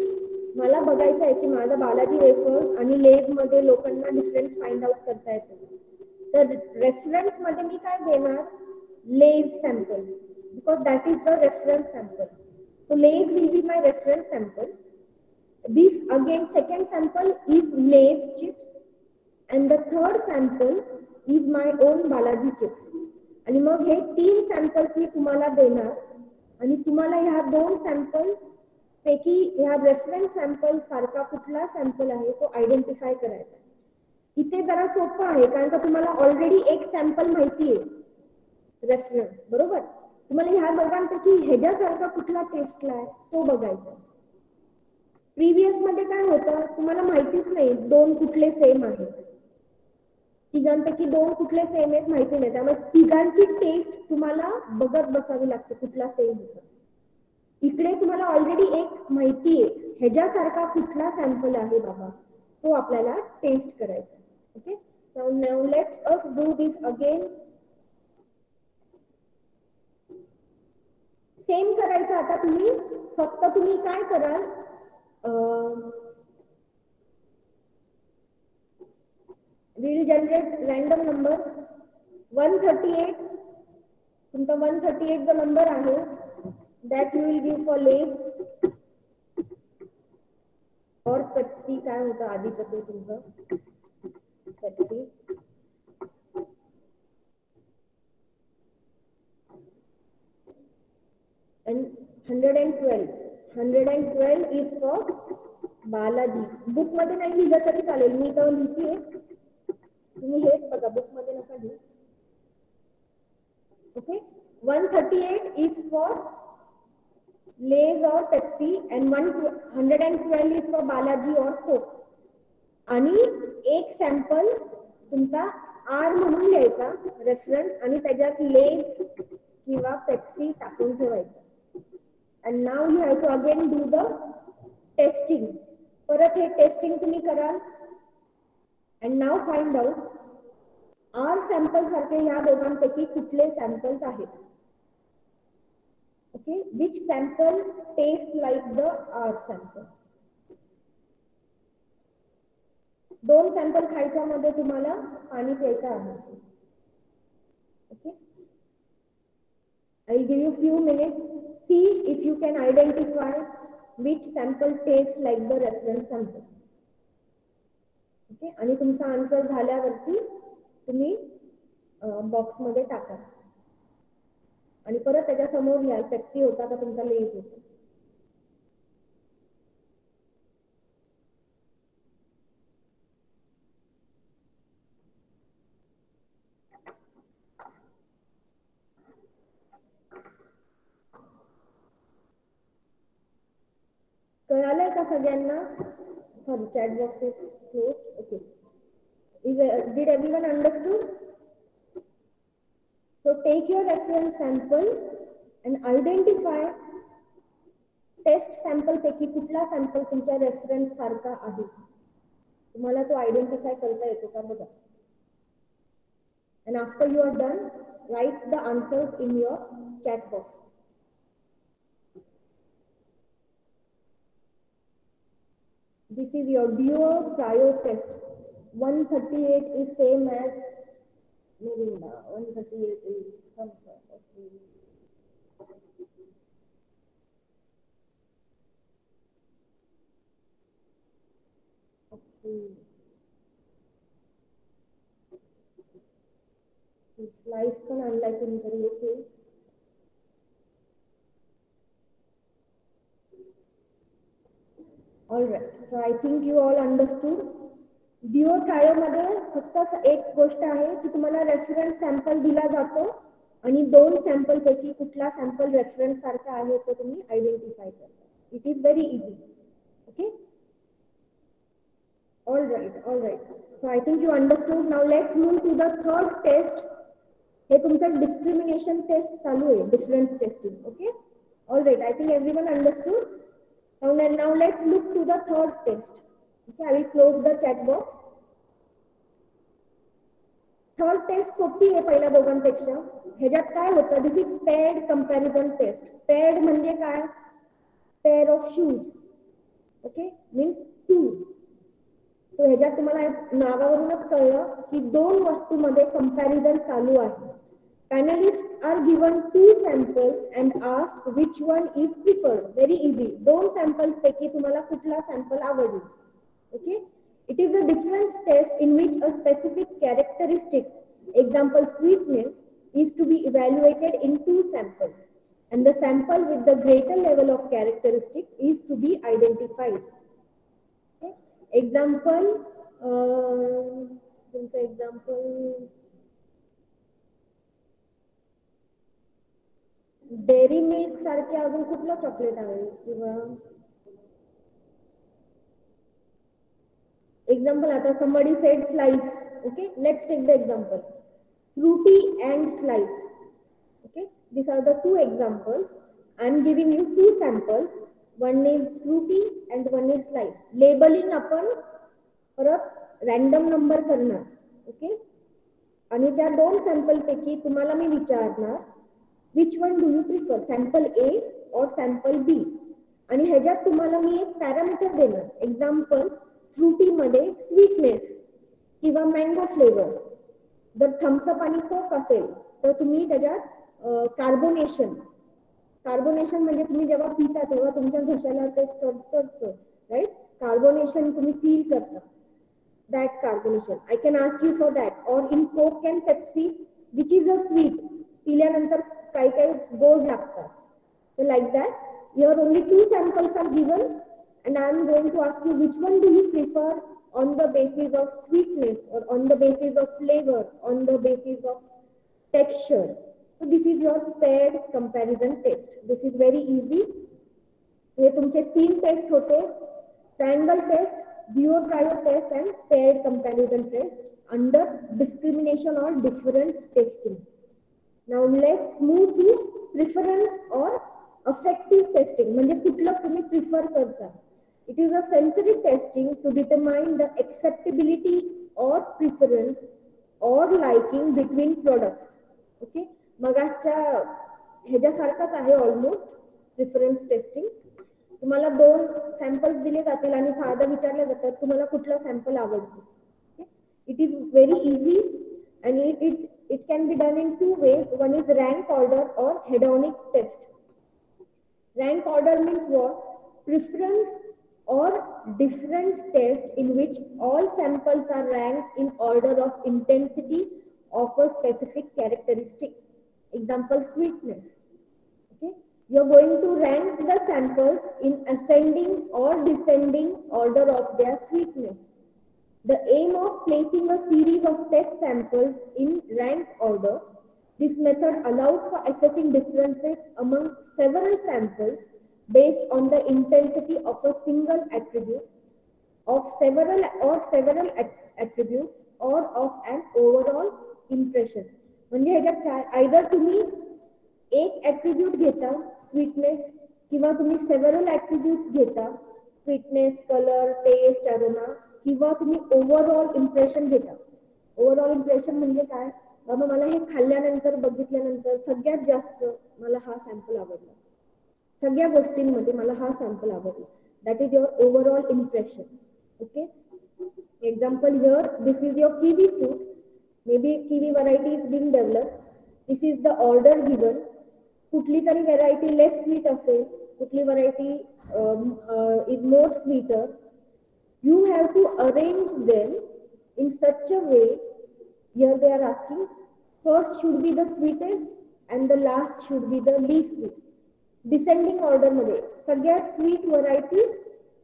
मला बघायचं आहे की माझा Balaji wafers आणि लेजमध्ये लोकांना डिफरन्स फाइंड आउट करता येतो. तर रेफरन्समध्ये मी काय घेणार? Lay's sample because that is the reference sample so Lay's will be my reference sample this again second sample is Lay's chips and the third sample is my own Balaji chips आणि मग हे तीन samples मी तुम्हाला देणार. आणि तुम्हाला ह्या दोन सॅम्पल्स पैकी ह्या रेफरन्स सॅम्पल सारखा कुठला सॅम्पल आहे तो आयडेंटिफाय करायचा. इथे जरा सोपं आहे कारण का तुम्हाला ऑलरेडी एक सॅम्पल माहिती आहे. रेफरन्स बरोबर? तुम्हाला ह्या दोघांपैकी ह्याच्यासारखा कुठला टेस्टला आहे तो बघायचा. प्रिव्हियसमध्ये काय होतं तुम्हाला माहितीच नाही दोन कुठले सेम आहेत. तिघांपैकी दोन कुठले सेम आहेत माहिती नाही. त्यामुळे तिघांची टेस्ट तुम्हाला बघत बसावी लागते कुठला सेम होतं. इकडे तुम्हाला ऑलरेडी एक माहिती आहे. ह्याच्यासारखा कुठला सॅम्पल आहे बाबा? तो आपल्याला टेस्ट करायचा okay let us do this again same करायचं. आता तुम्ही फक्त तुम्ही काय कराल? Will generate random number one thirty eight तुमचा वन थर्टी एट जो नंबर आहे that you will give for Lay's or Pepsi काय होतं आधीचं ते तुमचं? Pepsi and 112 112 is for Balaji बुकमध्ये नाही लिहिलं तरी चालेल. मी तर लिहिते तुम्ही हेच बघा बुकमध्ये नका घेऊ. Okay 138 is for Lay's or Pepsi and 112 is for Balaji or Coke आणि एक सॅम्पल तुमचा आर म्हणून लिहायचा रेस्टॉरंट आणि त्याच्यात लेज किंवा पेप्सी टाकून ठेवायचं. And now you have to again do the testing परत हे टेस्टिंग तुम्ही कराल. And now find out R sample सारखे या दोघांपैकी कुठले सॅम्पल्स आहेत? Okay which sample taste like the R sample दोन सॅम्पल खायच्या मध्ये तुम्हाला पाणी प्यायचं आहे. I give you few minutes see if you can identify which sample taste like the reference sample okay? आणि तुमचा आन्सर झाल्यावरती तुम्ही बॉक्समध्ये टाका. आणि परत त्याच्यासमोर लिहाल पेप्सी होता का तुमचा लेट होता? कळालंय का सगळ्यांना? Sorry chat is closed. Okay. Okay is did everyone understood so take your reference sample and identify test sample पैकी कुठला सॅम्पल तुमच्या रेफरन्स सारखा आहे तुम्हाला तो आयडेंटिफाय करता येतो का बघा and after you are done write the answers in your chat box This is your duo cryo test. 138 is same as Mirinda. 138 is some sort of Okay. Slice can unlike in the all right so I think you all understood duo मध्ये फक्त एक गोष्ट आहे की तुम्हाला reference sample दिला जातो आणि दोन सॅम्पल पैकी कुठला सॅम्पल रेफरन्स सारखा आहे तो तुम्ही आयडेंटिफाय करता it is very easy okay all right all right so I think you understood now let's move to the third test हे तुमचं डिस्क्रिमिनेशन टेस्ट चालू आहे difference testing okay all right I think every one understood now now let's look to the third test Okay, I will close the chat box third test सोपी आहे पहिल्या दोघांपेक्षा. ह्याच्यात काय होतं? This is paired comparison test paired म्हणजे काय? Pair of shoes okay means two ह्याच्यात तुम्हाला नावावरूनच कळलं की दोन वस्तूमध्ये कंपॅरिझन चालू आहे. panelist are given two samples and ask which one is preferred very easy दोन सॅम्पल्स पैकी तुम्हाला कुठला सॅम्पल आवडला okay it is a difference test in which a specific characteristic example sweetness is to be evaluated in two samples and the sample with the greater level of characteristic is to be identified example तुमचं example Dairy Milk सारखे अजून कुठलं chocolate आहे? किंवा example आता somebody said Slice okay let's take the example Frooti and Slice okay this are the two examples I am giving you two samples one is Frooti and one is Slice labelling आपण परत random number करणार okay आणि त्या दोन sample पैकी तुम्हाला मी विचारणार which one do you prefer sample A or sample B आणि ह्याच्यात तुम्हाला मी एक पॅरामीटर देणार. एक्झाम्पल फ्रुटीमध्ये स्वीटनेस किंवा मँगो फ्लेवर जर थम्सअप आणि कोक असेल तर तुम्ही त्याच्यात कार्बोनेशन कार्बोनेशन म्हणजे तुम्ही जेव्हा पिता तेव्हा तुमच्या घशाला ते चढतं राईट कार्बोनेशन तुम्ही फील करता. That carbonation I can ask you for that or in Coke and Pepsi which is a sweet पिल्यानंतर काही काही गोड लागतात तर like that your only two samples are given and I am going to ask you which one do you prefer on the basis of sweetness or on the basis of flavor, on the basis of texture. So this is your paired comparison test. This is very easy. हे तुमचे तीन test होते triangle test duo trio test and paired comparison test under discrimination or difference testing now let's move to preference or affective testing म्हणजे कुठलं तुम्ही prefer करता. It is a sensory testing to determine the acceptability or preference or liking between products. Okay. मगाच्या ह्याच्यासारखाच आहे almost preference testing तुम्हाला दोन samples दिले जातील आणि साधा विचारल्या जातात तुम्हाला कुठला सॅम्पल आवडतो? इट इज व्हेरी इझी आणि it it, can be done in two ways. One is rank order or hedonic test. Rank order means what? Preference or difference test in which all samples are ranked in order of intensity of a specific characteristic. Example, sweetness. Okay. You're going to rank the samples in ascending or descending order of their sweetness. The aim of placing a series of test samples in rank order, this method allows for assessing differences among several samples based on the intensity of a single attribute, of several or several attributes, or of an overall impression. म्हणजे ह्याच्यात काय either तुम्ही एक attribute घेता sweetness किंवा तुम्ही several ऍट्रिब्यूट्स घेता sweetness colour taste aroma किंवा तुम्ही ओव्हरऑल इम्प्रेशन घेता. इम्प्रेशन म्हणजे काय? बाबा, मला हे खाल्ल्यानंतर, बघितल्यानंतर सगळ्यात जास्त मला हा सॅम्पल आवडला. सगळ्या गोष्टींमध्ये मला हा सॅम्पल आवडला. That is your overall impression okay example here this is your kiwi fruit may be kiwi variety is being develop this is the order given कुठली तरी व्हेरायटी लेस स्वीट असेल, कुठली variety is more sweeter you have to arrange them in such a way here they are asking first should be the sweetest and the last should be the least sweet. Descending order मध्ये सगळ्यात sweet variety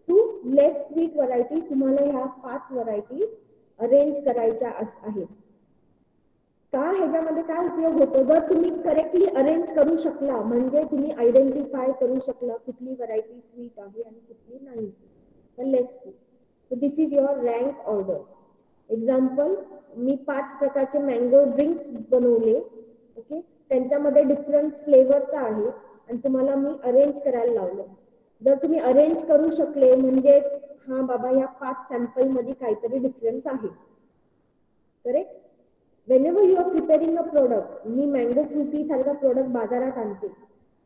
to less sweet variety तुम्हाला ह्या पाच variety arrange करायच्या आहेत. का ह्याच्यामध्ये काय उपयोग होतो? जर तुम्ही करेक्टली अरेंज करू शकला म्हणजे तुम्ही आयडेंटिफाय करू शकला कुठली व्हरायटी स्वीट आहे आणि कुठली नाही. तर less sweet this is your rank order example मी पाच प्रकारचे मँगो ड्रिंक्स बनवले ओके त्यांच्यामध्ये डिफरंट फ्लेवरचा आहे आणि तुम्हाला मी अरेंज करायला लावलं. जर तुम्ही अरेंज करू शकले म्हणजे हा बाबा या पाच सॅम्पलमध्ये काहीतरी डिफरन्स आहे. Correct whenever you are preparing a product me mango frutti सारखा प्रोडक्ट बाजारात आणते.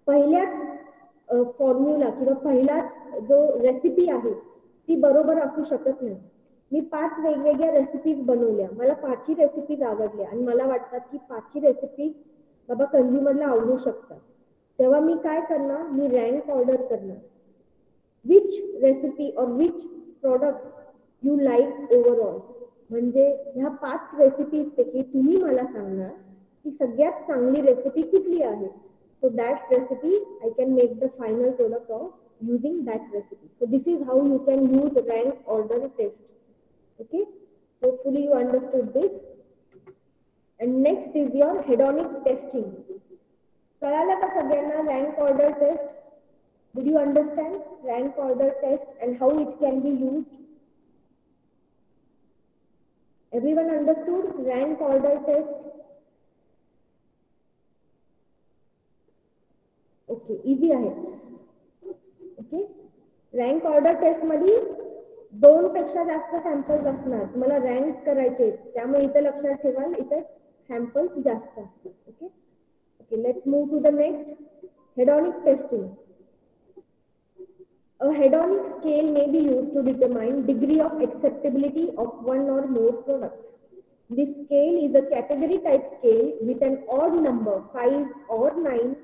पहिल्याच फॉर्म्युला किंवा पहिलाच जो रेसिपी आहे ती बरोबर असू शकत नाही. मी पाच वेगवेगळ्या रेसिपीज बनवल्या. मला पाचही रेसिपीज आवडल्या आणि मला वाटतात की पाचही रेसिपीज बाबा कन्झ्युमरला आवडू शकतात. तेव्हा मी काय करणार? मी रँक ऑर्डर करणार. Which recipe or which product you like overall म्हणजे ह्या पाच रेसिपीज पैकी तुम्ही मला सांगणार की सगळ्यात चांगली रेसिपी कुठली आहे? So that recipe I can make the final product of using that recipe. So this is how you can use rank order test. Okay, hopefully you understood this. And next is your hedonic testing. कळालं का सगळ्यांना rank order test? Did you understand rank order test and how it can be used? Everyone understood rank order test? Okay, easy आहे okay rank order taste मध्ये दोन पेक्षा जास्त samples असणार तुम्हाला रँक करायचे त्यामुळे इथे लक्षात ठेवाल इथे सॅम्पल्स जास्त असतात okay okay let's move to the next hedonic testing A hedonic scale may be used to determine degree of acceptability of one or more products. This scale is a category type scale with an odd number, 5 or 9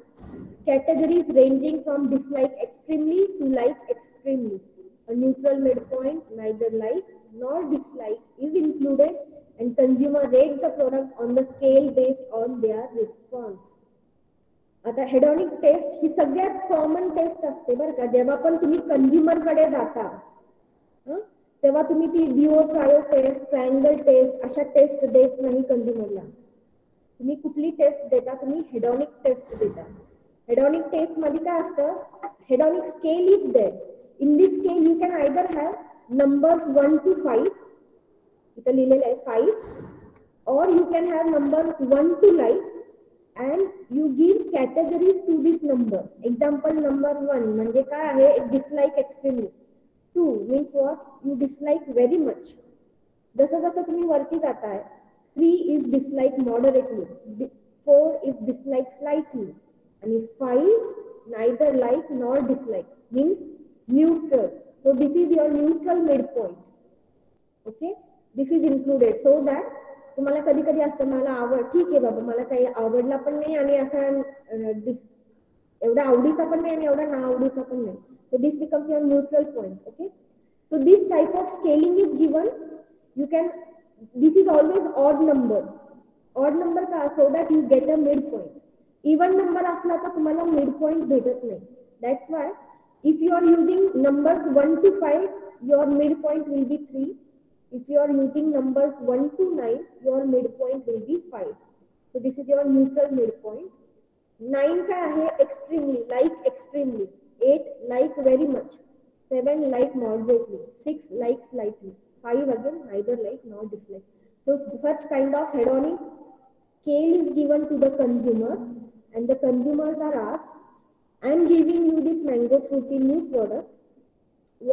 categories ranging from dislike extremely to like extremely. A neutral midpoint, neither like nor dislike, is included and consumer rate the product on the scale based on their response. आता hedonic test ही सगळ्यात common taste असते बरं का. जेव्हा पण तुम्ही कंझ्युमरकडे जाता तेव्हा तुम्ही ती duo trio test triangle test अशा टेस्ट देत नाही कंझ्युमरला तुम्ही कुठली टेस्ट देता? तुम्ही हेडॉनिक टेस्ट देता. हेडॉनिक टेस्टमध्ये काय असतं? Hedonic scale is that in this scale you can either have numbers one two five इथं लिहिलेलं आहे फाईव्ह और you can have numbers one two like and you give categories to this number example number one म्हणजे काय आहे एक dislike extremely two means what you dislike very much जसं जसं तुम्ही वरती जाताय three is dislike moderately four is dislike slightly आणि five neither like nor dislike means neutral so this is your neutral mid Okay, okay is is included so that तुम्हाला कधी कधी असतं मला आवड ठीक आहे बाबा मला काही आवडला पण नाही आणि असा एवढा आवडीचा पण नाही आणि एवढा ना आवडीचा पण नाही. So this becomes your neutral point okay so this type of scaling is given you can this is always odd number odd number का? So that you get a mid point even number असला तर तुम्हाला mid point भेटत नाही. That's why If you are using numbers 1 to 5, your midpoint will be 3. If you are using numbers 1 to 9, your midpoint will be 5. So this is your neutral midpoint. 9 का है extremely, like extremely. 8 like very much. 7 like moderately. 6 like slightly. 5 again neither like nor dislike. So such kind of hedonic scale is given to the consumer and the consumers are asked I am giving you this mango fruity new product.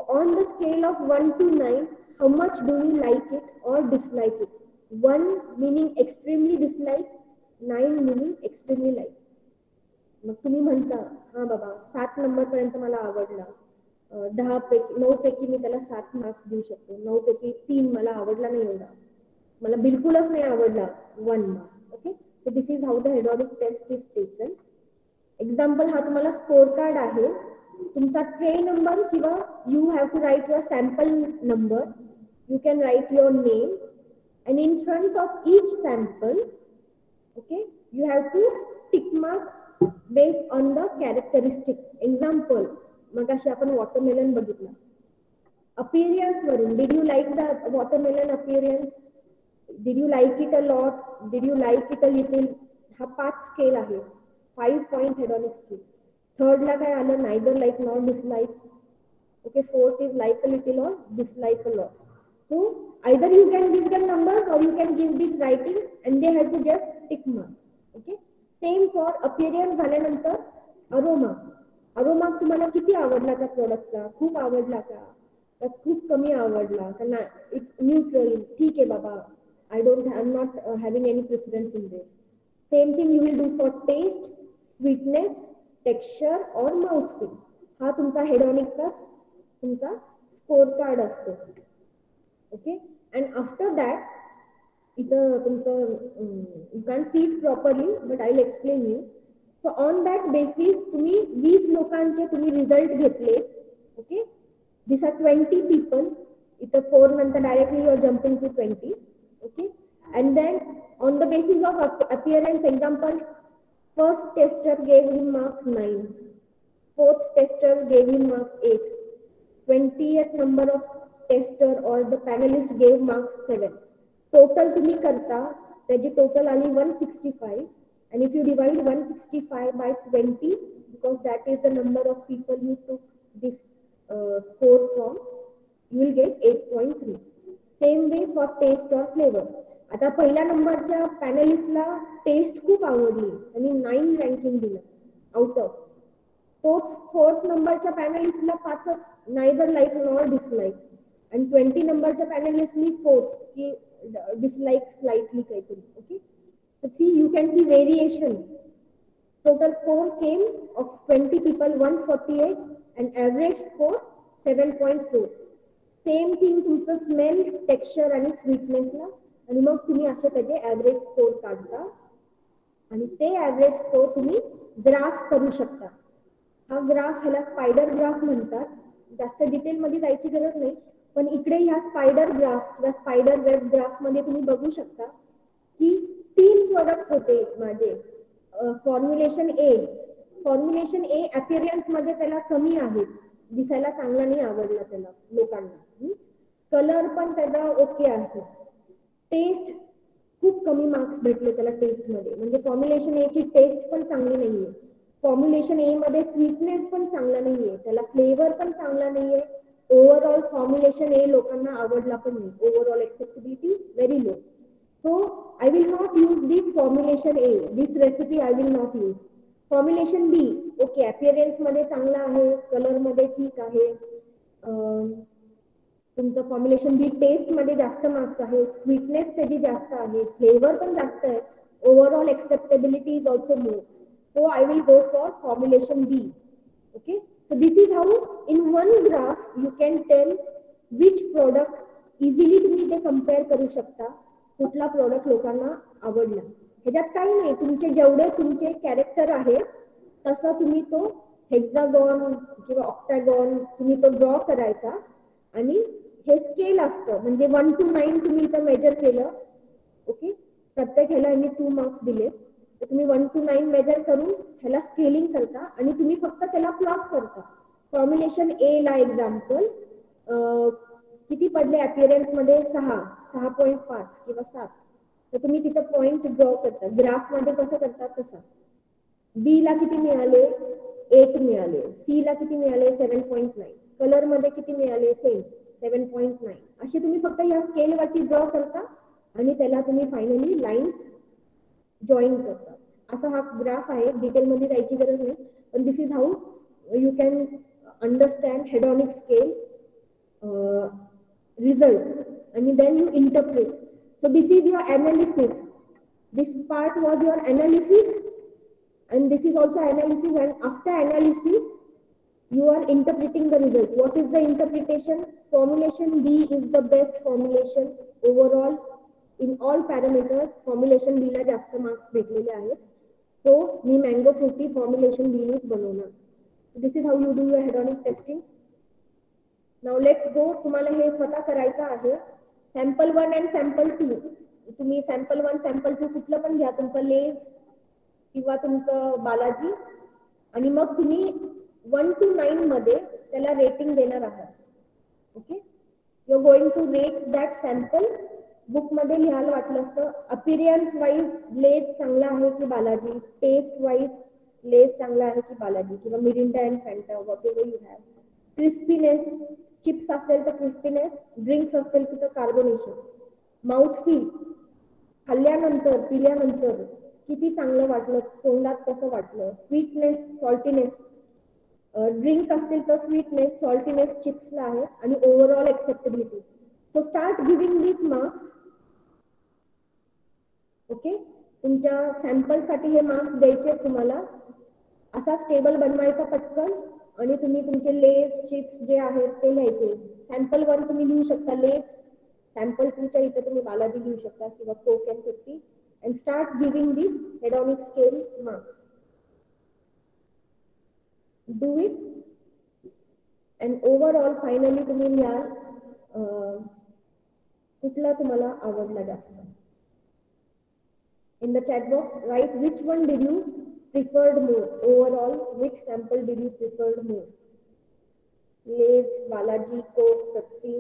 On the scale of 1 to 9, how much do you like it or dislike it? 1 meaning extremely dislike, 9 meaning extremely like. मग तुम्ही म्हणता हा बाबा सात number पर्यंत मला आवडला दहा पैकी नऊ पैकी मी त्याला सात मार्क्स देऊ शकतो नऊ पैकी तीन मला आवडला नाही एवढा मला बिलकुलच नाही आवडला one mark okay so this is how the hedonic test is taken example हा तुम्हाला स्कोर कार्ड आहे. तुमचा ट्रे नंबर किंवा you have to write your sample number you can write your name and in front of each sample okay you have to tick mark based on the characteristic example मग अशी आपण watermelon बघितलं. Appearance वरून did you like the watermelon appearance did you like it a lot did you like it a little हा पाच scale आहे. Five point hedonic skill थर्डला काय आलं? Neither like not dislike okay fourth is like a little or dislike a lot so either you can give them number or you can give this writing and they have to just tick mark. Okay same for appearance झाल्यानंतर aroma aroma तुम्हाला किती आवडला त्या प्रोडक्टचा खूप आवडला का? खूप कमी आवडला? का इट्स न्यूट्रल ठीक आहे बाबा. I don't I am not having any preference in this same thing you will do for taste sweetness texture और माउथ फील हा तुमचा हेडॉनिकचा तुमचा स्कोर कार्ड असतो. ओके अँड आफ्टर दॅट इथं तुमचं you can see it properly but I will explain you so on that basis तुम्ही वीस लोकांचे तुम्ही रिझल्ट घेतले. Okay this are twenty people इथं फोर नंतर directly your jumping to twenty okay and then on the basis of appearance example First tester gave him marks nine fourth tester gave him marks eight 20th number of tester or the panelist gave marks 7. Total तुम्ही करता त्याची total आली 165 and if you divide 165 by 20 because that is the number of people you took this uh, score from you will get 8.3. Same way for taste or flavor. आता पहिल्या नंबरच्या पॅनलिस्टला taste खूप आवडली आणि नाईन रँकिंग दिलं out of तोच fourth नंबरच्या पॅनलिस्टला पाचच नायदर लाईक नॉर डिसलाईक आणि ट्वेंटी नंबरच्या पॅनलिस्टली फोर्थ की डिसलाईक स्लाइटली काहीतरी okay see you can see variation total score came of twenty people one forty eight and average score seven point four same thing तुमचं smell texture आणि स्वीटनेसला आणि मग तुम्ही असे त्याचे ॲव्हरेज स्कोर काढता. आणि ते ॲव्हरेज स्कोर तुम्ही ग्राफ करू शकता. हा ग्राफ ह्याला स्पायडर ग्राफ म्हणतात. जास्त डिटेलमध्ये जायची गरज नाही. पण इकडे ह्या स्पायडर ग्राफ किंवा स्पायडर वेब ग्राफमध्ये तुम्ही बघू शकता की तीन प्रोडक्ट्स होते माझे. फॉर्म्युलेशन ए फॉर्म्युलेशन ए अपिअरन्समध्ये त्याला कमी आहे दिसायला चांगला नाही आवडला त्याला लोकांना. कलर पण त्याचा ओके आहे. टेस्ट खूप कमी मार्क्स भेटले टेस्ट मध्ये. फॉर्म्युलेशन ए ची टेस्ट पण चांगली नाहीये. फॉर्म्युलेशन ए मध्ये स्वीटनेस पण चांगला नाहीये. त्याला फ्लेवर पण चांगला नाहीये. ओव्हरऑल फॉर्म्युलेशन ए लोकांना आवडला पण नाही. Overall acceptability very low so I will not use this formulation A this recipe I will not use formulation B okay appearance मध्ये चांगला आहे कलर मध्ये ठीक आहे. तुमचं फॉर्म्युलेशन बी टेस्टमध्ये जास्त मार्क्स आहे स्वीटनेस त्याची जास्त आहे फ्लेवर पण जास्त आहे. Overall acceptability is also more so I will go for formulation B okay so this is how in one graph you can tell which product easily तुम्ही ते कंपेअर करू शकता कुठला प्रोडक्ट लोकांना आवडला. ह्याच्यात काही नाही. तुमचे जेवढे तुमचे कॅरेक्टर आहे तसं तुम्ही तो हेक्झागॉन किंवा ऑक्टॅगॉन तुम्ही तो ड्रॉ करायचा. आणि हे स्केल असतं. म्हणजे वन टू नाईन तुम्ही इथं मेजर केलं ओके प्रत्येक ह्याला यांनी टू मार्क्स दिले तर तुम्ही वन टू नाईन मेजर करून ह्याला स्केलिंग करता आणि तुम्ही फक्त त्याला प्लॉट करता. फॉर्म्युलेशन ए ला एक्झाम्पल किती पडले अपिअरन्समध्ये? सहा. सहा पॉईंट पाच किंवा सात. तर तुम्ही तिथं पॉईंट ड्रॉ करता. ग्राफमध्ये कसं करता? तसा. बी ला किती मिळाले? एट मिळाले. सी ला किती मिळाले? सेव्हन पॉईंट नाईन कलरमध्ये किती मिळाले? सेम सेवन पॉईंट नाईन असे तुम्ही फक्त या स्केल वरती ड्रॉ करता आणि त्याला तुम्ही फायनली लाईन जॉईन करता. असा हा ग्राफ आहे. डिटेलमध्ये जायची गरज नाही. पण this is how you can understand hedonic scale result आणि then you interpret so this is your analysis this part was your analysis and this is also analysis and after analysis you are interpreting the result. What is the interpretation? Formulation b is the best formulation overall. In all parameters formulation b ला जास्त marks भेटलेले आहेत. so मी mango Frooti formulation B नीच बनवणार. This is how you do your hedonic testing now let's go तुम्हाला हे स्वतः करायचं आहे. Sample one and sample two तुम्ही सॅम्पल वन सॅम्पल टू कुठलं पण घ्या. तुमचं लेज किंवा तुमचं बालाजी. आणि मग तुम्ही वन टू नाईन मध्ये त्याला रेटिंग देणार आहात. Okay you going to rate that sample बुकमध्ये लिहायला वाटलं असतं अपिरियन्स वाईज लेस चांगला आहे की बालाजी? टेस्ट वाईज लेस चांगला आहे की बालाजी? किंवा Mirinda and Fanta whatever you have crispiness chips असेल तर क्रिस्पीनेस ड्रिंक्स असेल तर कार्बोनेशन माउथ फील खाल्ल्यानंतर पिल्यानंतर किती चांगलं वाटलं तोंडात कसं वाटलं? स्वीटनेस सॉल्टीनेस ड्रिंक असतील तर स्वीटनेस सॉल्टीनेस चिप्सला आहे आणि overall acceptability so start giving this marks okay तुमच्या सॅम्पलसाठी हे मार्क्स द्यायचे तुम्हाला. असाच टेबल बनवायचा पटकन आणि तुम्ही तुमचे लेस चिप्स जे आहेत ते लिहायचे. सॅम्पल वन तुम्ही लिहू शकता लेस सॅम्पल टूच्या इथे तुम्ही बालाजी लिहू शकता किंवा Coke and fifty and start giving this hedonic scale marks do and overall finally तुम्ही लिहा कुठला तुम्हाला आवडला जास्त in the chat box write which one did you preferred more overall which sample did you preferred more lays balaji coke pepsi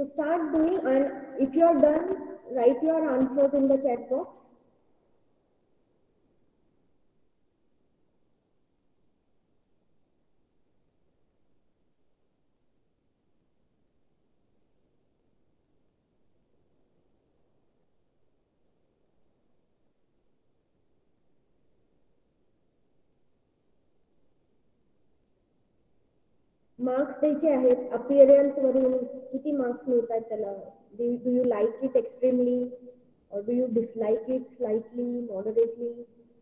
So start doing and if you are done, write your answers in the chat box. Marks द्यायचे आहेत appearance वरून किती marks मिळतात त्याला? Do you like it extremely do you dislike it slightly moderately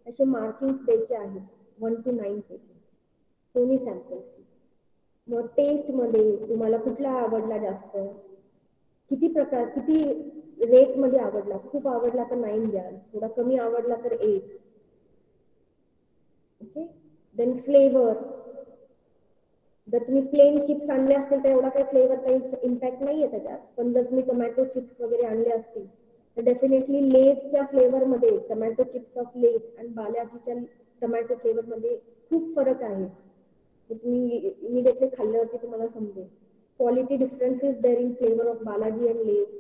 असे markings द्यायचे आहेत one two nine पैकी दोन्ही सॅम्पल्स मग टेस्टमध्ये तुम्हाला कुठला आवडला जास्त? किती प्रकार किती रेटमध्ये आवडला? खूप आवडला तर नाईन द्याल थोडा कमी आवडला तर एट ओके देन फ्लेवर जर तुम्ही प्लेन चिप्स आणले असतील तर एवढा काही फ्लेवर काही इम्पॅक्ट नाही आहे त्याच्यात. पण जर तुम्ही टोमॅटो चिप्स वगैरे आणले असतील तर डेफिनेटली लेजच्या फ्लेवरमध्ये टोमॅटो चिप्स ऑफ लेज आणि बालाजीच्या टोमॅटो फ्लेवरमध्ये खूप फरक आहे. तुम्ही इमिडिएटली खाल्ल्यावरती तुम्हाला समजेल. Quality difference is there in flavour of Balaji and Lay's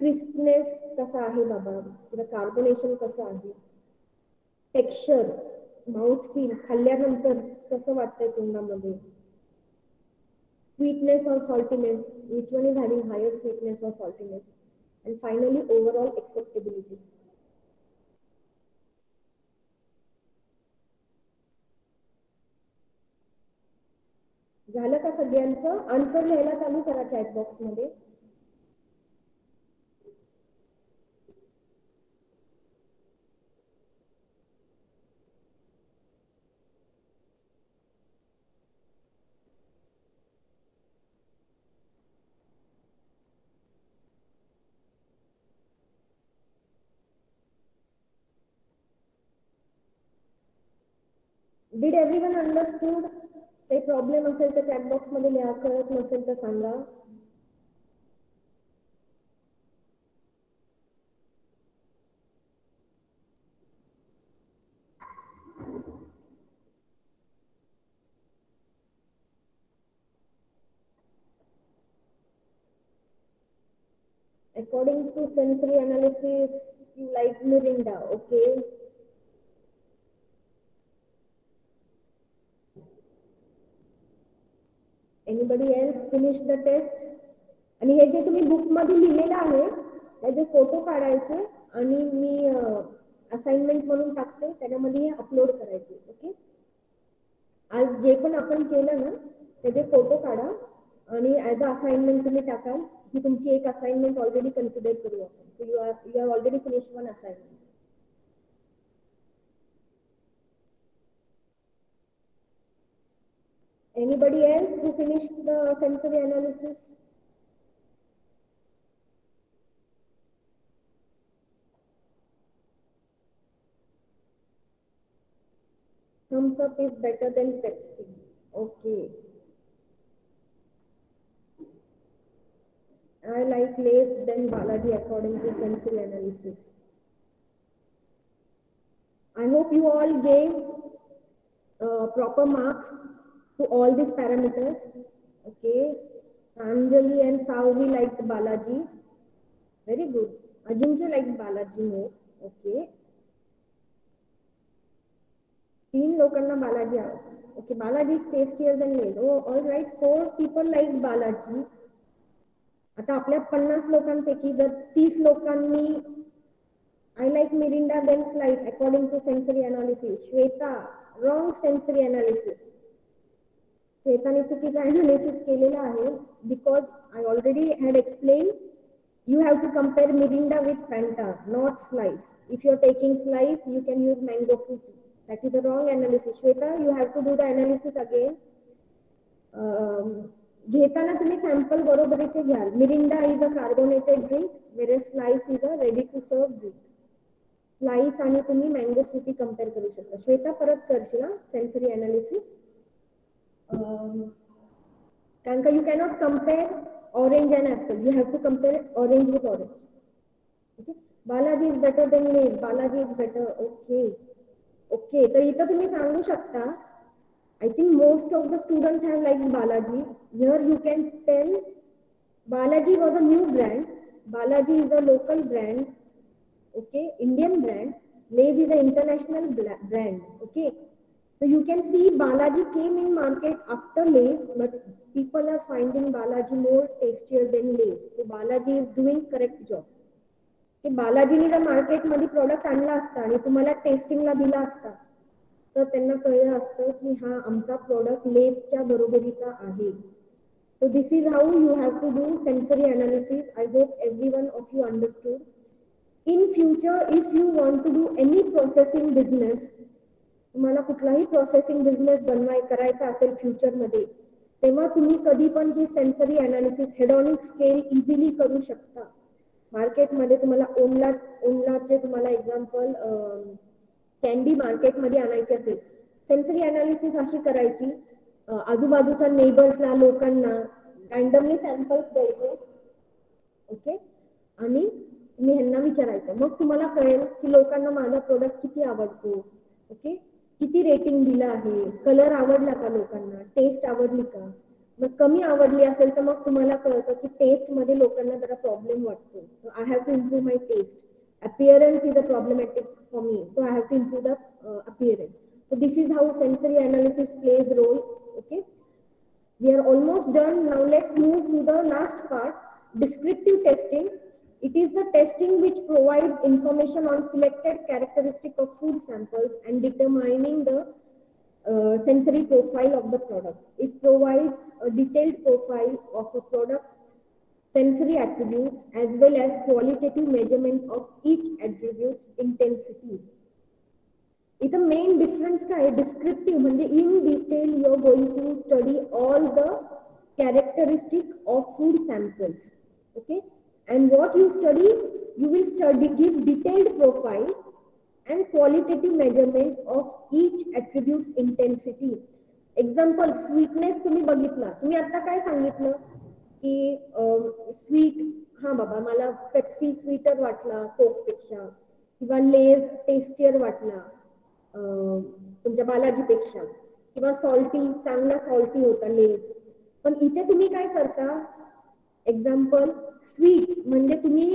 crispness कसा आहे बाबा? किंवा कार्बोनेशन कसं आहे? टेक्स्चर माउथ फील खाल्ल्यानंतर कसं वाटतंय तोंडामध्ये? Sweetness or saltiness which one is having higher sweetness or saltiness and finally overall acceptability झालं का सगळ्यांचं? आन्सर लिहायला चालू करा चॅट बॉक्समध्ये डिड एव्हरीवन अंडरस्टूड काही प्रॉब्लेम असेल तर चॅट बॉक्समध्ये लिहा कळत नसेल तर सांगा According to sensory analysis, you like Mirinda, okay? Anybody else finish the test आणि हे जे तुम्ही बुकमध्ये लिहिलेलं आहे त्याचे फोटो काढायचे आणि मी असाइनमेंट म्हणून टाकते त्याच्यामध्ये अपलोड करायचे ओके आज जे पण आपण केलं ना त्याचे फोटो काढा आणि ऍज अ असाइनमेंट तुम्ही टाकाल ही तुमची एक असाइनमेंट ऑलरेडी कन्सिडर करू आपण. You are you are already finish one assignment Anybody else who finished the sensory analysis? Thumbs up is better than Pepsi. Okay. I like less than Balaji according to sensory analysis. I hope you all gave uh, proper marks to all these parameters. Okay. Anjali and Savi liked Balaji. Very good. Ajinkya liked Balaji more. Okay. तीन लोकांना बालाजी आवडतं okay Balaji tastier than Lay's oh all right four people like Balaji आता आपल्या पन्नास लोकांपैकी जर तीस लोकांनी I like Mirinda then Slice according to sensory analysis Shweta wrong sensory analysis चेताने चुकीचा अनालिसिस केलेलं आहे because I already had explain you have to compare Mirinda with Fanta not Slice if you are taking Slice you can use mango fruit that is a wrong analysis Shweta you have to do the analysis again घेताना तुम्ही sample बरोबरीचे घ्याल. Mirinda is a carbonated drink where Slice is a ready to serve drink Slice आणि तुम्ही mango frutti compare करू शकता. श्वेता परत करशील सेन्सरी अनालिसिस कारण का you cannot compare orange and apple. You have to compare orange with orange. Okay. Balaji is better than Lay's. Balaji is better. Okay. Okay. तर इथं तुम्ही सांगू शकता I think most of the students have liked Balaji. Here you can tell Balaji was a new brand. Balaji is a local brand. Okay. Indian brand. Lay's is an international brand. Okay. So you can see Balaji came in market after Lay's, but people are finding Balaji more tastier than Lay's. So Balaji is doing correct job. की बालाजीने जर मार्केटमध्ये product आणला असता आणि तुम्हाला टेस्टिंगला दिला असता तर त्यांना कळलं असतं की हा आमचा प्रॉडक्ट लेसच्या बरोबरीचा आहे so this is how you have to do sensory analysis I hope every one of you understood in future if you want to do any processing business तुम्हाला कुठलाही प्रोसेसिंग बिझनेस बनवाय करायचा असेल फ्युचरमध्ये तेव्हा तुम्ही कधी पण ही sensory analysis hedonic scale easily करू शकता. मार्केटमध्ये तुम्हाला ओनला ओनलाचे तुम्हाला एक्झाम्पल कॅन्डी मार्केटमध्ये आणायची असेल. सेन्सरी अनालिसिस अशी करायची. आजूबाजूच्या नेबर्सला लोकांना रँडमली सॅम्पल्स द्यायचे. ओके आणि तुम्ही ह्यांना विचारायचं. मग तुम्हाला कळेल की लोकांना माझा प्रोडक्ट किती आवडतो. ओके किती रेटिंग दिलं आहे? कलर आवडला का लोकांना? टेस्ट आवडली का? मग कमी आवडली असेल तर मग तुम्हाला कळतं की टेस्टमध्ये लोकांना जरा प्रॉब्लेम वाटतो. I have to improve my taste appearance is a problematic for me so I have to improve the appearance so this is how sensory analysis plays role okay we are almost done now let's move to the last part descriptive testing It is the testing which provides information on selected characteristic of food samples and determining the uh, sensory profile of the product. It provides a detailed profile of a product's sensory attributes as well as qualitative measurement of each attribute's intensity. इथं main difference काय descriptive म्हणजे in detail you are going to study all the characteristic of food samples okay And what you study you will study give detailed profile and qualitative measurement of each attribute's intensity. Example sweetness तुम्ही बघितला. तुम्ही आता काय सांगितलं? की sweet हा बाबा मला पेप्सी स्वीटर वाटला कोकपेक्षा. किंवा लेज टेस्टियर वाटला तुमच्या बालाजीपेक्षा. किंवा सॉल्टी चांगला सॉल्टी होता लेज पण इथे तुम्ही काय करता? एक्झाम्पल स्वीट म्हणजे तुम्ही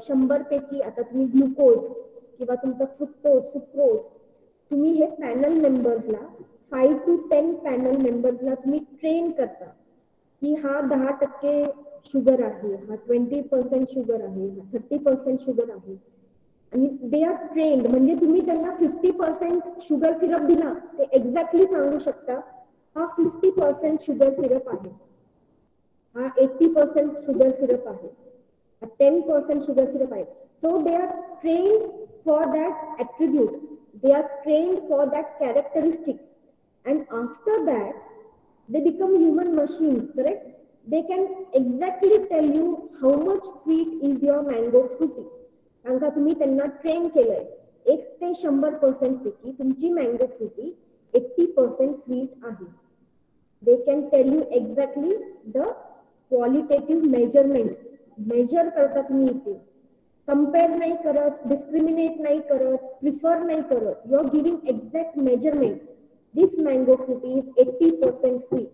शंभर पैकी आता तुम्ही ग्लुकोज किंवा तुमचा फ्रुक्टोज सुक्रोज तुम्ही हे पॅनल मेंबर्सला फाईव्ह टू टेन पॅनल मेंबर्सला तुम्ही ट्रेन करता की हा दहा टक्के शुगर आहे हा ट्वेंटी पर्सेंट शुगर आहे हा थर्टी पर्सेंट शुगर आहे. आणि दे आर ट्रेंड म्हणजे तुम्ही त्यांना फिफ्टी पर्सेंट शुगर सिरप दिला ते एक्झॅक्टली सांगू शकता हा फिफ्टी पर्सेंट शुगर सिरप आहे. हा एट्टी पर्सेंट शुगर सिरप आहे. टेन पर्सेंट शुगर सिरप आहे. So they are train for that attribute they are train for that characteristic and after that they become human machines correct they can exactly tell you how much sweet is your mango Frooti कारण का तुम्ही त्यांना train केलंय. एक ते शंभर percent पैकी तुमची mango Frooti eighty percent sweet आहे. They can tell you exactly the qualitative measurement measure करता तुम्ही इथे. कंपेअर नाही करत डिस्क्रिमिनेट नाही करत प्रिफर नाही करत. You are giving exact measurement this mango fruit is eighty percent sweet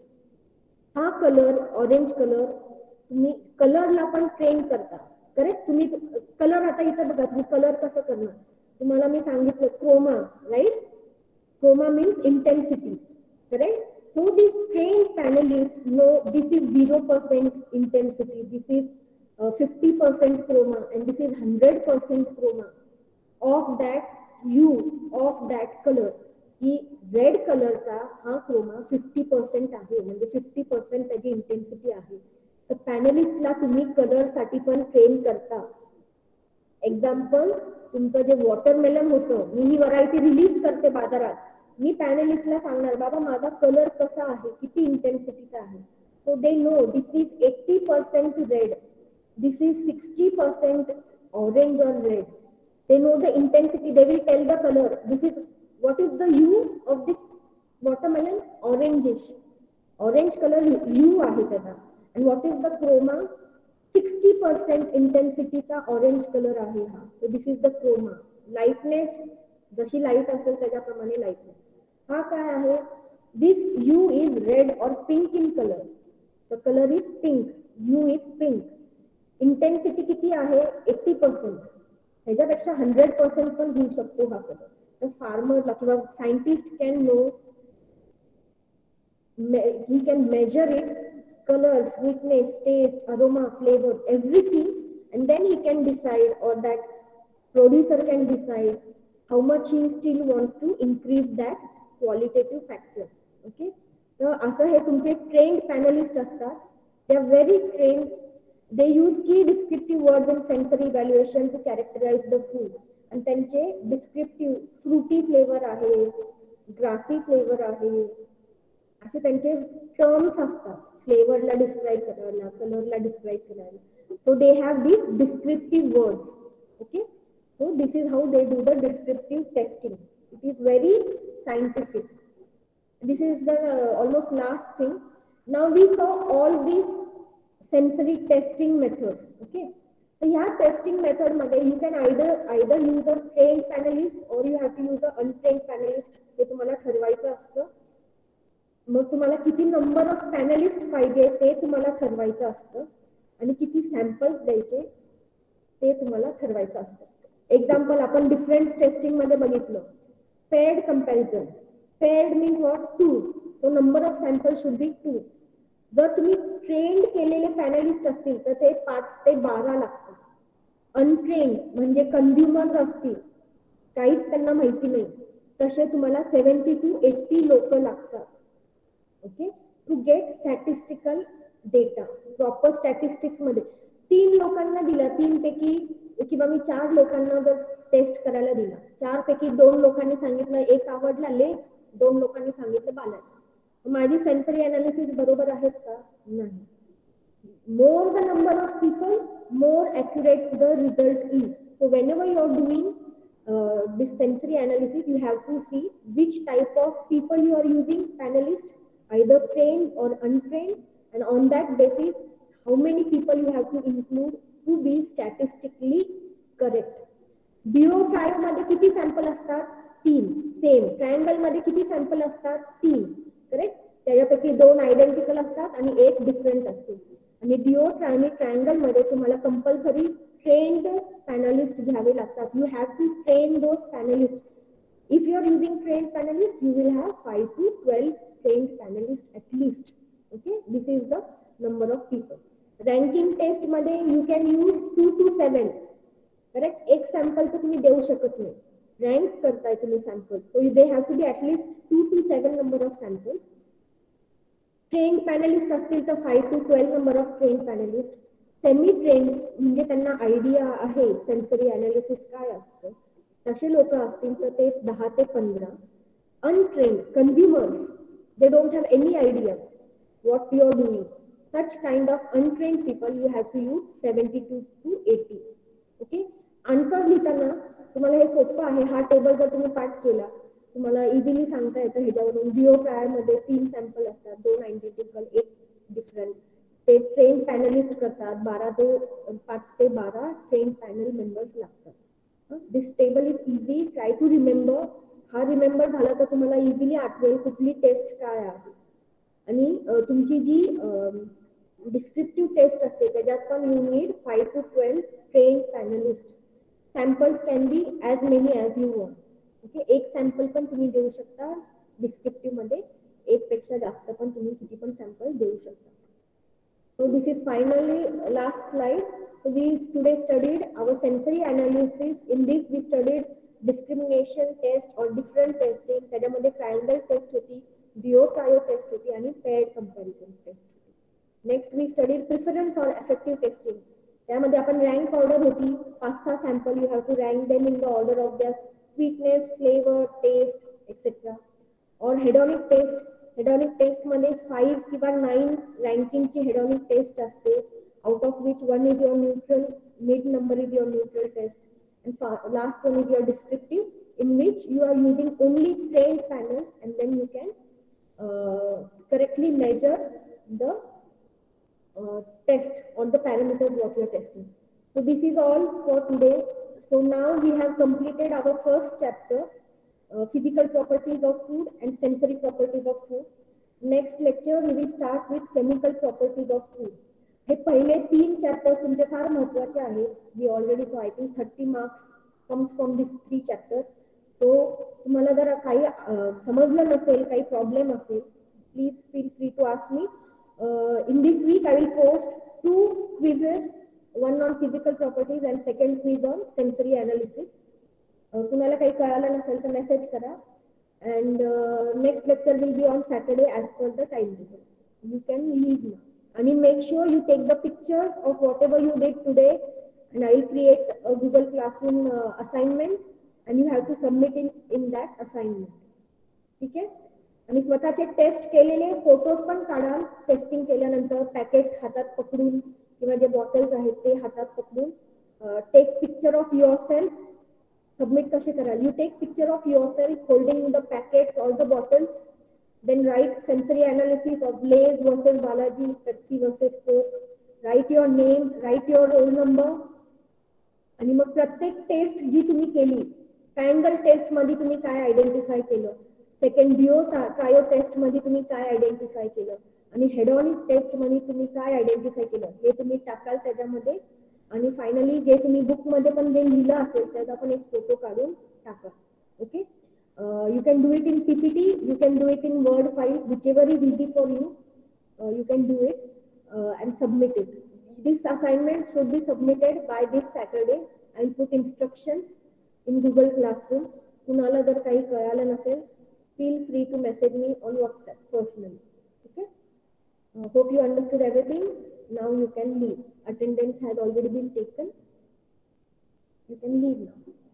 हा कलर ऑरेंज कलर तुम्ही कलरला पण ट्रेन करता. करेक्ट तुम्ही कलर आता इथं बघा तुम्ही कलर कसं करणार? तुम्हाला मी सांगितलं chroma right chroma means intensity correct So this trained panelists know this is 0% intensity, this is uh, 50% chroma, and this is 100% chroma. Of that hue, of that color. की रेड कलरचा हा क्रोमा फिफ्टी पर्सेंट आहे म्हणजे fifty percent त्याची intensity आहे. तर पॅनलिस्टला तुम्ही कलरसाठी पण ट्रेन करता. एक्झाम्पल तुमचं जे वॉटरमेलन होतं मी ही व्हरायटी रिलीज करते बाजारात. मी पॅनलिस्टला सांगणार, बाबा, माझा कलर कसा आहे? किती इंटेन्सिटीचा आहे? So they know this is eighty percent red this is sixty percent orange or red they know the intensity they will tell the colour this is what is the hue of this watermelon? Orangish orange color hue आहे त्याचा. And what is the chroma? 60% intensity चा orange colour आहे हा. So this is the chroma. Lightness, जशी light असेल त्याच्याप्रमाणे lightness. हा काय आहे दिस यू इज़ रेड और pink in colour the colour is pink you is pink intensity किती आहे? 80% पर्सेंट ह्याच्यापेक्षा हंड्रेड पर्सेंट पण घेऊ शकतो हा कलर द फार्मरला किंवा scientist can no he can measure it colour sweetness taste aroma flavour everything and then he can decide और that producer can decide how much he still want to increase that qualitative factor okay तर असं हे तुमचे trained panellist असतात. They are very trained they use key descriptive word in sensory valuation to characterize the food आणि त्यांचे descriptive fruity flavour आहे grassy flavour आहे. असे त्यांचे टर्म्स असतात. फ्लेवरला डिस्क्राईब करायला कलरला डिस्क्राईब करायला. So they have this descriptive words okay so this is how they do the descriptive testing it is very scientific this is the uh, almost last thing. Now we saw all these sensory testing methods okay? So ह्या testing मेथडमध्ये you can either either use a train panelist और you have to use a untrained panelist हे तुम्हाला ठरवायचं असतं. मग तुम्हाला किती नंबर ऑफ पॅनलिस्ट पाहिजे ते तुम्हाला ठरवायचं असतं. आणि किती सॅम्पल्स द्यायचे ते तुम्हाला ठरवायचं असतं. एक्झाम्पल आपण डिफरंट टेस्टिंगमध्ये बघितलं. Paired comparison. Paired means what two so number of samples should be two जर तुम्ही ट्रेंड केलेले पॅनलिस्ट असतील तर ते पाच ते बारा लागतात अनट्रेंड म्हणजे कन्झ्युमर असतील. काहीच त्यांना माहिती नाही. तसे तुम्हाला सेव्हन्टी टू एट्टी लोक लागतात. Okay to get statistical data proper स्टॅटिस्टिक्समध्ये. तीन लोकांना दिला तीन पैकी किंवा मी चार लोकांना जर टेस्ट करायला दिला चार पैकी दोन लोकांनी सांगितलं एक आवडला लेस दोन लोकांनी सांगितलं बालाजी माझी सेन्सरी अनालिसिस बरोबर आहेत का नाही more the number of people more accurate the result is so whenever you are doing this sensory analysis you have to see which type of people you are using panelist either trained or untrained and on that basis how many people you have to include to be statistically correct डिओ फाईव्हमध्ये किती sample असतात? तीन. Same ट्रायंगलमध्ये किती sample असतात? तीन. Correct त्याच्यापैकी दोन आयडेंटिकल असतात आणि एक डिफरंट असते. आणि डिओ आणि ट्रायंगलमध्ये तुम्हाला कंपल्सरी ट्रेन्ड पॅनलिस्ट घ्यावे लागतात. You have to train those panelist if you are using train panelist you will have five to twelve train panelist at least okay this is the number of people ranking टेस्टमध्ये you can use two to seven correct एक sample तर तुम्ही देऊ शकत नाही. Rank करताय तुम्ही sample so they have to be at least two to seven number of sample trained panelist असतील तर five to twelve number of train panelist semi trained म्हणजे त्यांना आयडिया आहे सेन्सरी अनालिसिस काय असतं. तसे लोक असतील तर ते दहा ते पंधरा. Untrained consumers they don't have any idea what you are such Such kind of untrained people you have to use 72 to 80. Okay? Answer लिहिताना तुम्हाला हे सोपं आहे. हा टेबल जर तुम्ही पाठ केला तुम्हाला इझिली सांगता येतं. ह्याच्यावरून जिओ मध्ये तीन सॅम्पल असतात. दोन आयडेंटिकल एक डिफरंट ते ट्रेन पॅनलिस्ट करतात. बारा ते पाच ते बारा ट्रेन पॅनल मेंबर्स लागतात. This table is easy try to remember हा रिमेंबर झाला तर तुम्हाला इझिली आठवेल कुठली टेस्ट काय आहे. आणि तुमची जी डिस्क्रिप्टिव्ह टेस्ट असते त्याच्यात पण you need five to twelve train panelists samples can be as many as you want okay एक सॅम्पल पण तुम्ही देऊ शकता डिस्क्रिप्टिव्हमध्ये एक पेक्षा जास्त पण तुम्ही किती पण सॅम्पल देऊ शकता So this is finally last slide. So we today studied our sensory analysis. In this we studied discrimination test or different testing. त्याच्यामध्ये ट्रायंगल टेस्ट होती डिओ ट्रायो टेस्ट होती आणि पेड कंपॅरिझन टेस्ट होती next we studied preference or effective testing त्यामध्ये आपण rank order होती. पाच सहा sample you have to rank them in the order of their sweetness flavour taste etcetera और हेडॉनिक टेस्ट हेडॉनिक टेस्टमध्ये फाईव्ह किंवा nine रँकिंगची हेडॉनिक टेस्ट असते. Out of which one is your neutral mid number is your neutral test and last one is your descriptive in which you are using only trained panel and then you can uh, correctly measure the uh, test on the parameters what you are testing. So this is all for today. So now we have completed our first chapter uh, physical properties of food and sensory properties of food. Next lecture we will start with chemical properties of food. हे पहिले तीन chapter तुमचे फार महत्त्वाचे आहेत we already so I think thirty marks comes from this three chapter तो तुम्हाला जर काही समजलं नसेल काही प्रॉब्लेम असेल please feel free to ask me in this week I will post two quizzes one on physical properties and second quiz on sensory analysis तुम्हाला काही कळालं नसेल तर मेसेज करा. And next lecture will be on Saturday as per the time table you can leave ना आणि make sure you take the pictures of whatever you did today and I will create a Google Classroom uh, assignment and you have to submit in, in that assignment. ठीक आहे आणि स्वतःचे taste केलेले photos पण काढाल. Testing केल्यानंतर packet हातात पकडून किंवा जे बॉटल्स आहेत ते हातात पकडून take picture of yourself submit कसे कराल? You take picture of yourself holding the packets all the bottles then write sensory analysis of Lay's versus Balaji Pepsi versus Coke write your name write your roll number आणि मग प्रत्येक taste जी तुम्ही केली triangle टेस्टमध्ये तुम्ही काय identify केलं? Second Dio कायो टेस्टमध्ये तुम्ही काय आयडेंटिफाय केलं? आणि हेडॉनिक टेस्टमध्ये तुम्ही काय आयडेंटिफाय केलं? हे तुम्ही टाकाल त्याच्यामध्ये. आणि फायनली जे तुम्ही बुकमध्ये पण जे लिहिलं असेल त्याचा पण एक फोटो काढून टाका. Okay you can do it in PPT you can do it in Word file whichever is easy for you you can do it and submit it this assignment should be submitted by this Saturday and put instruction in Google Classroom कुणाला जर काही कळालं नसेल feel free to message me on WhatsApp personally. Okay? Uh, hope you understood everything. Now you can leave. Attendance has already been taken. You can leave now.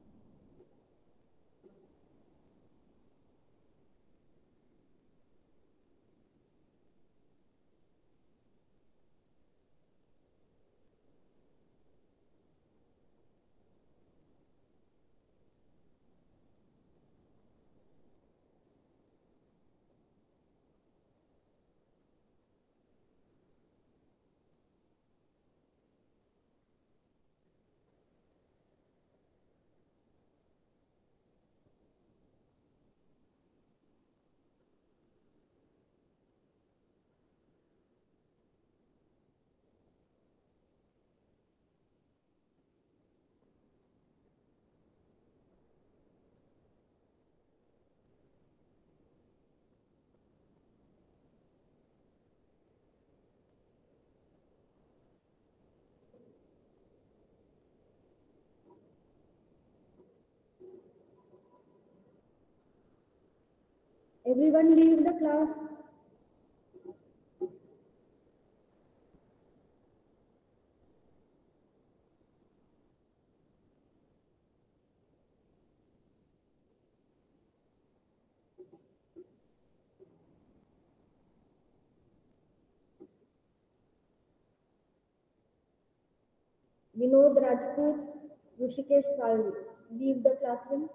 Everyone leave the class. Vinod Rajput, Rishikesh Salvi, leave the classroom.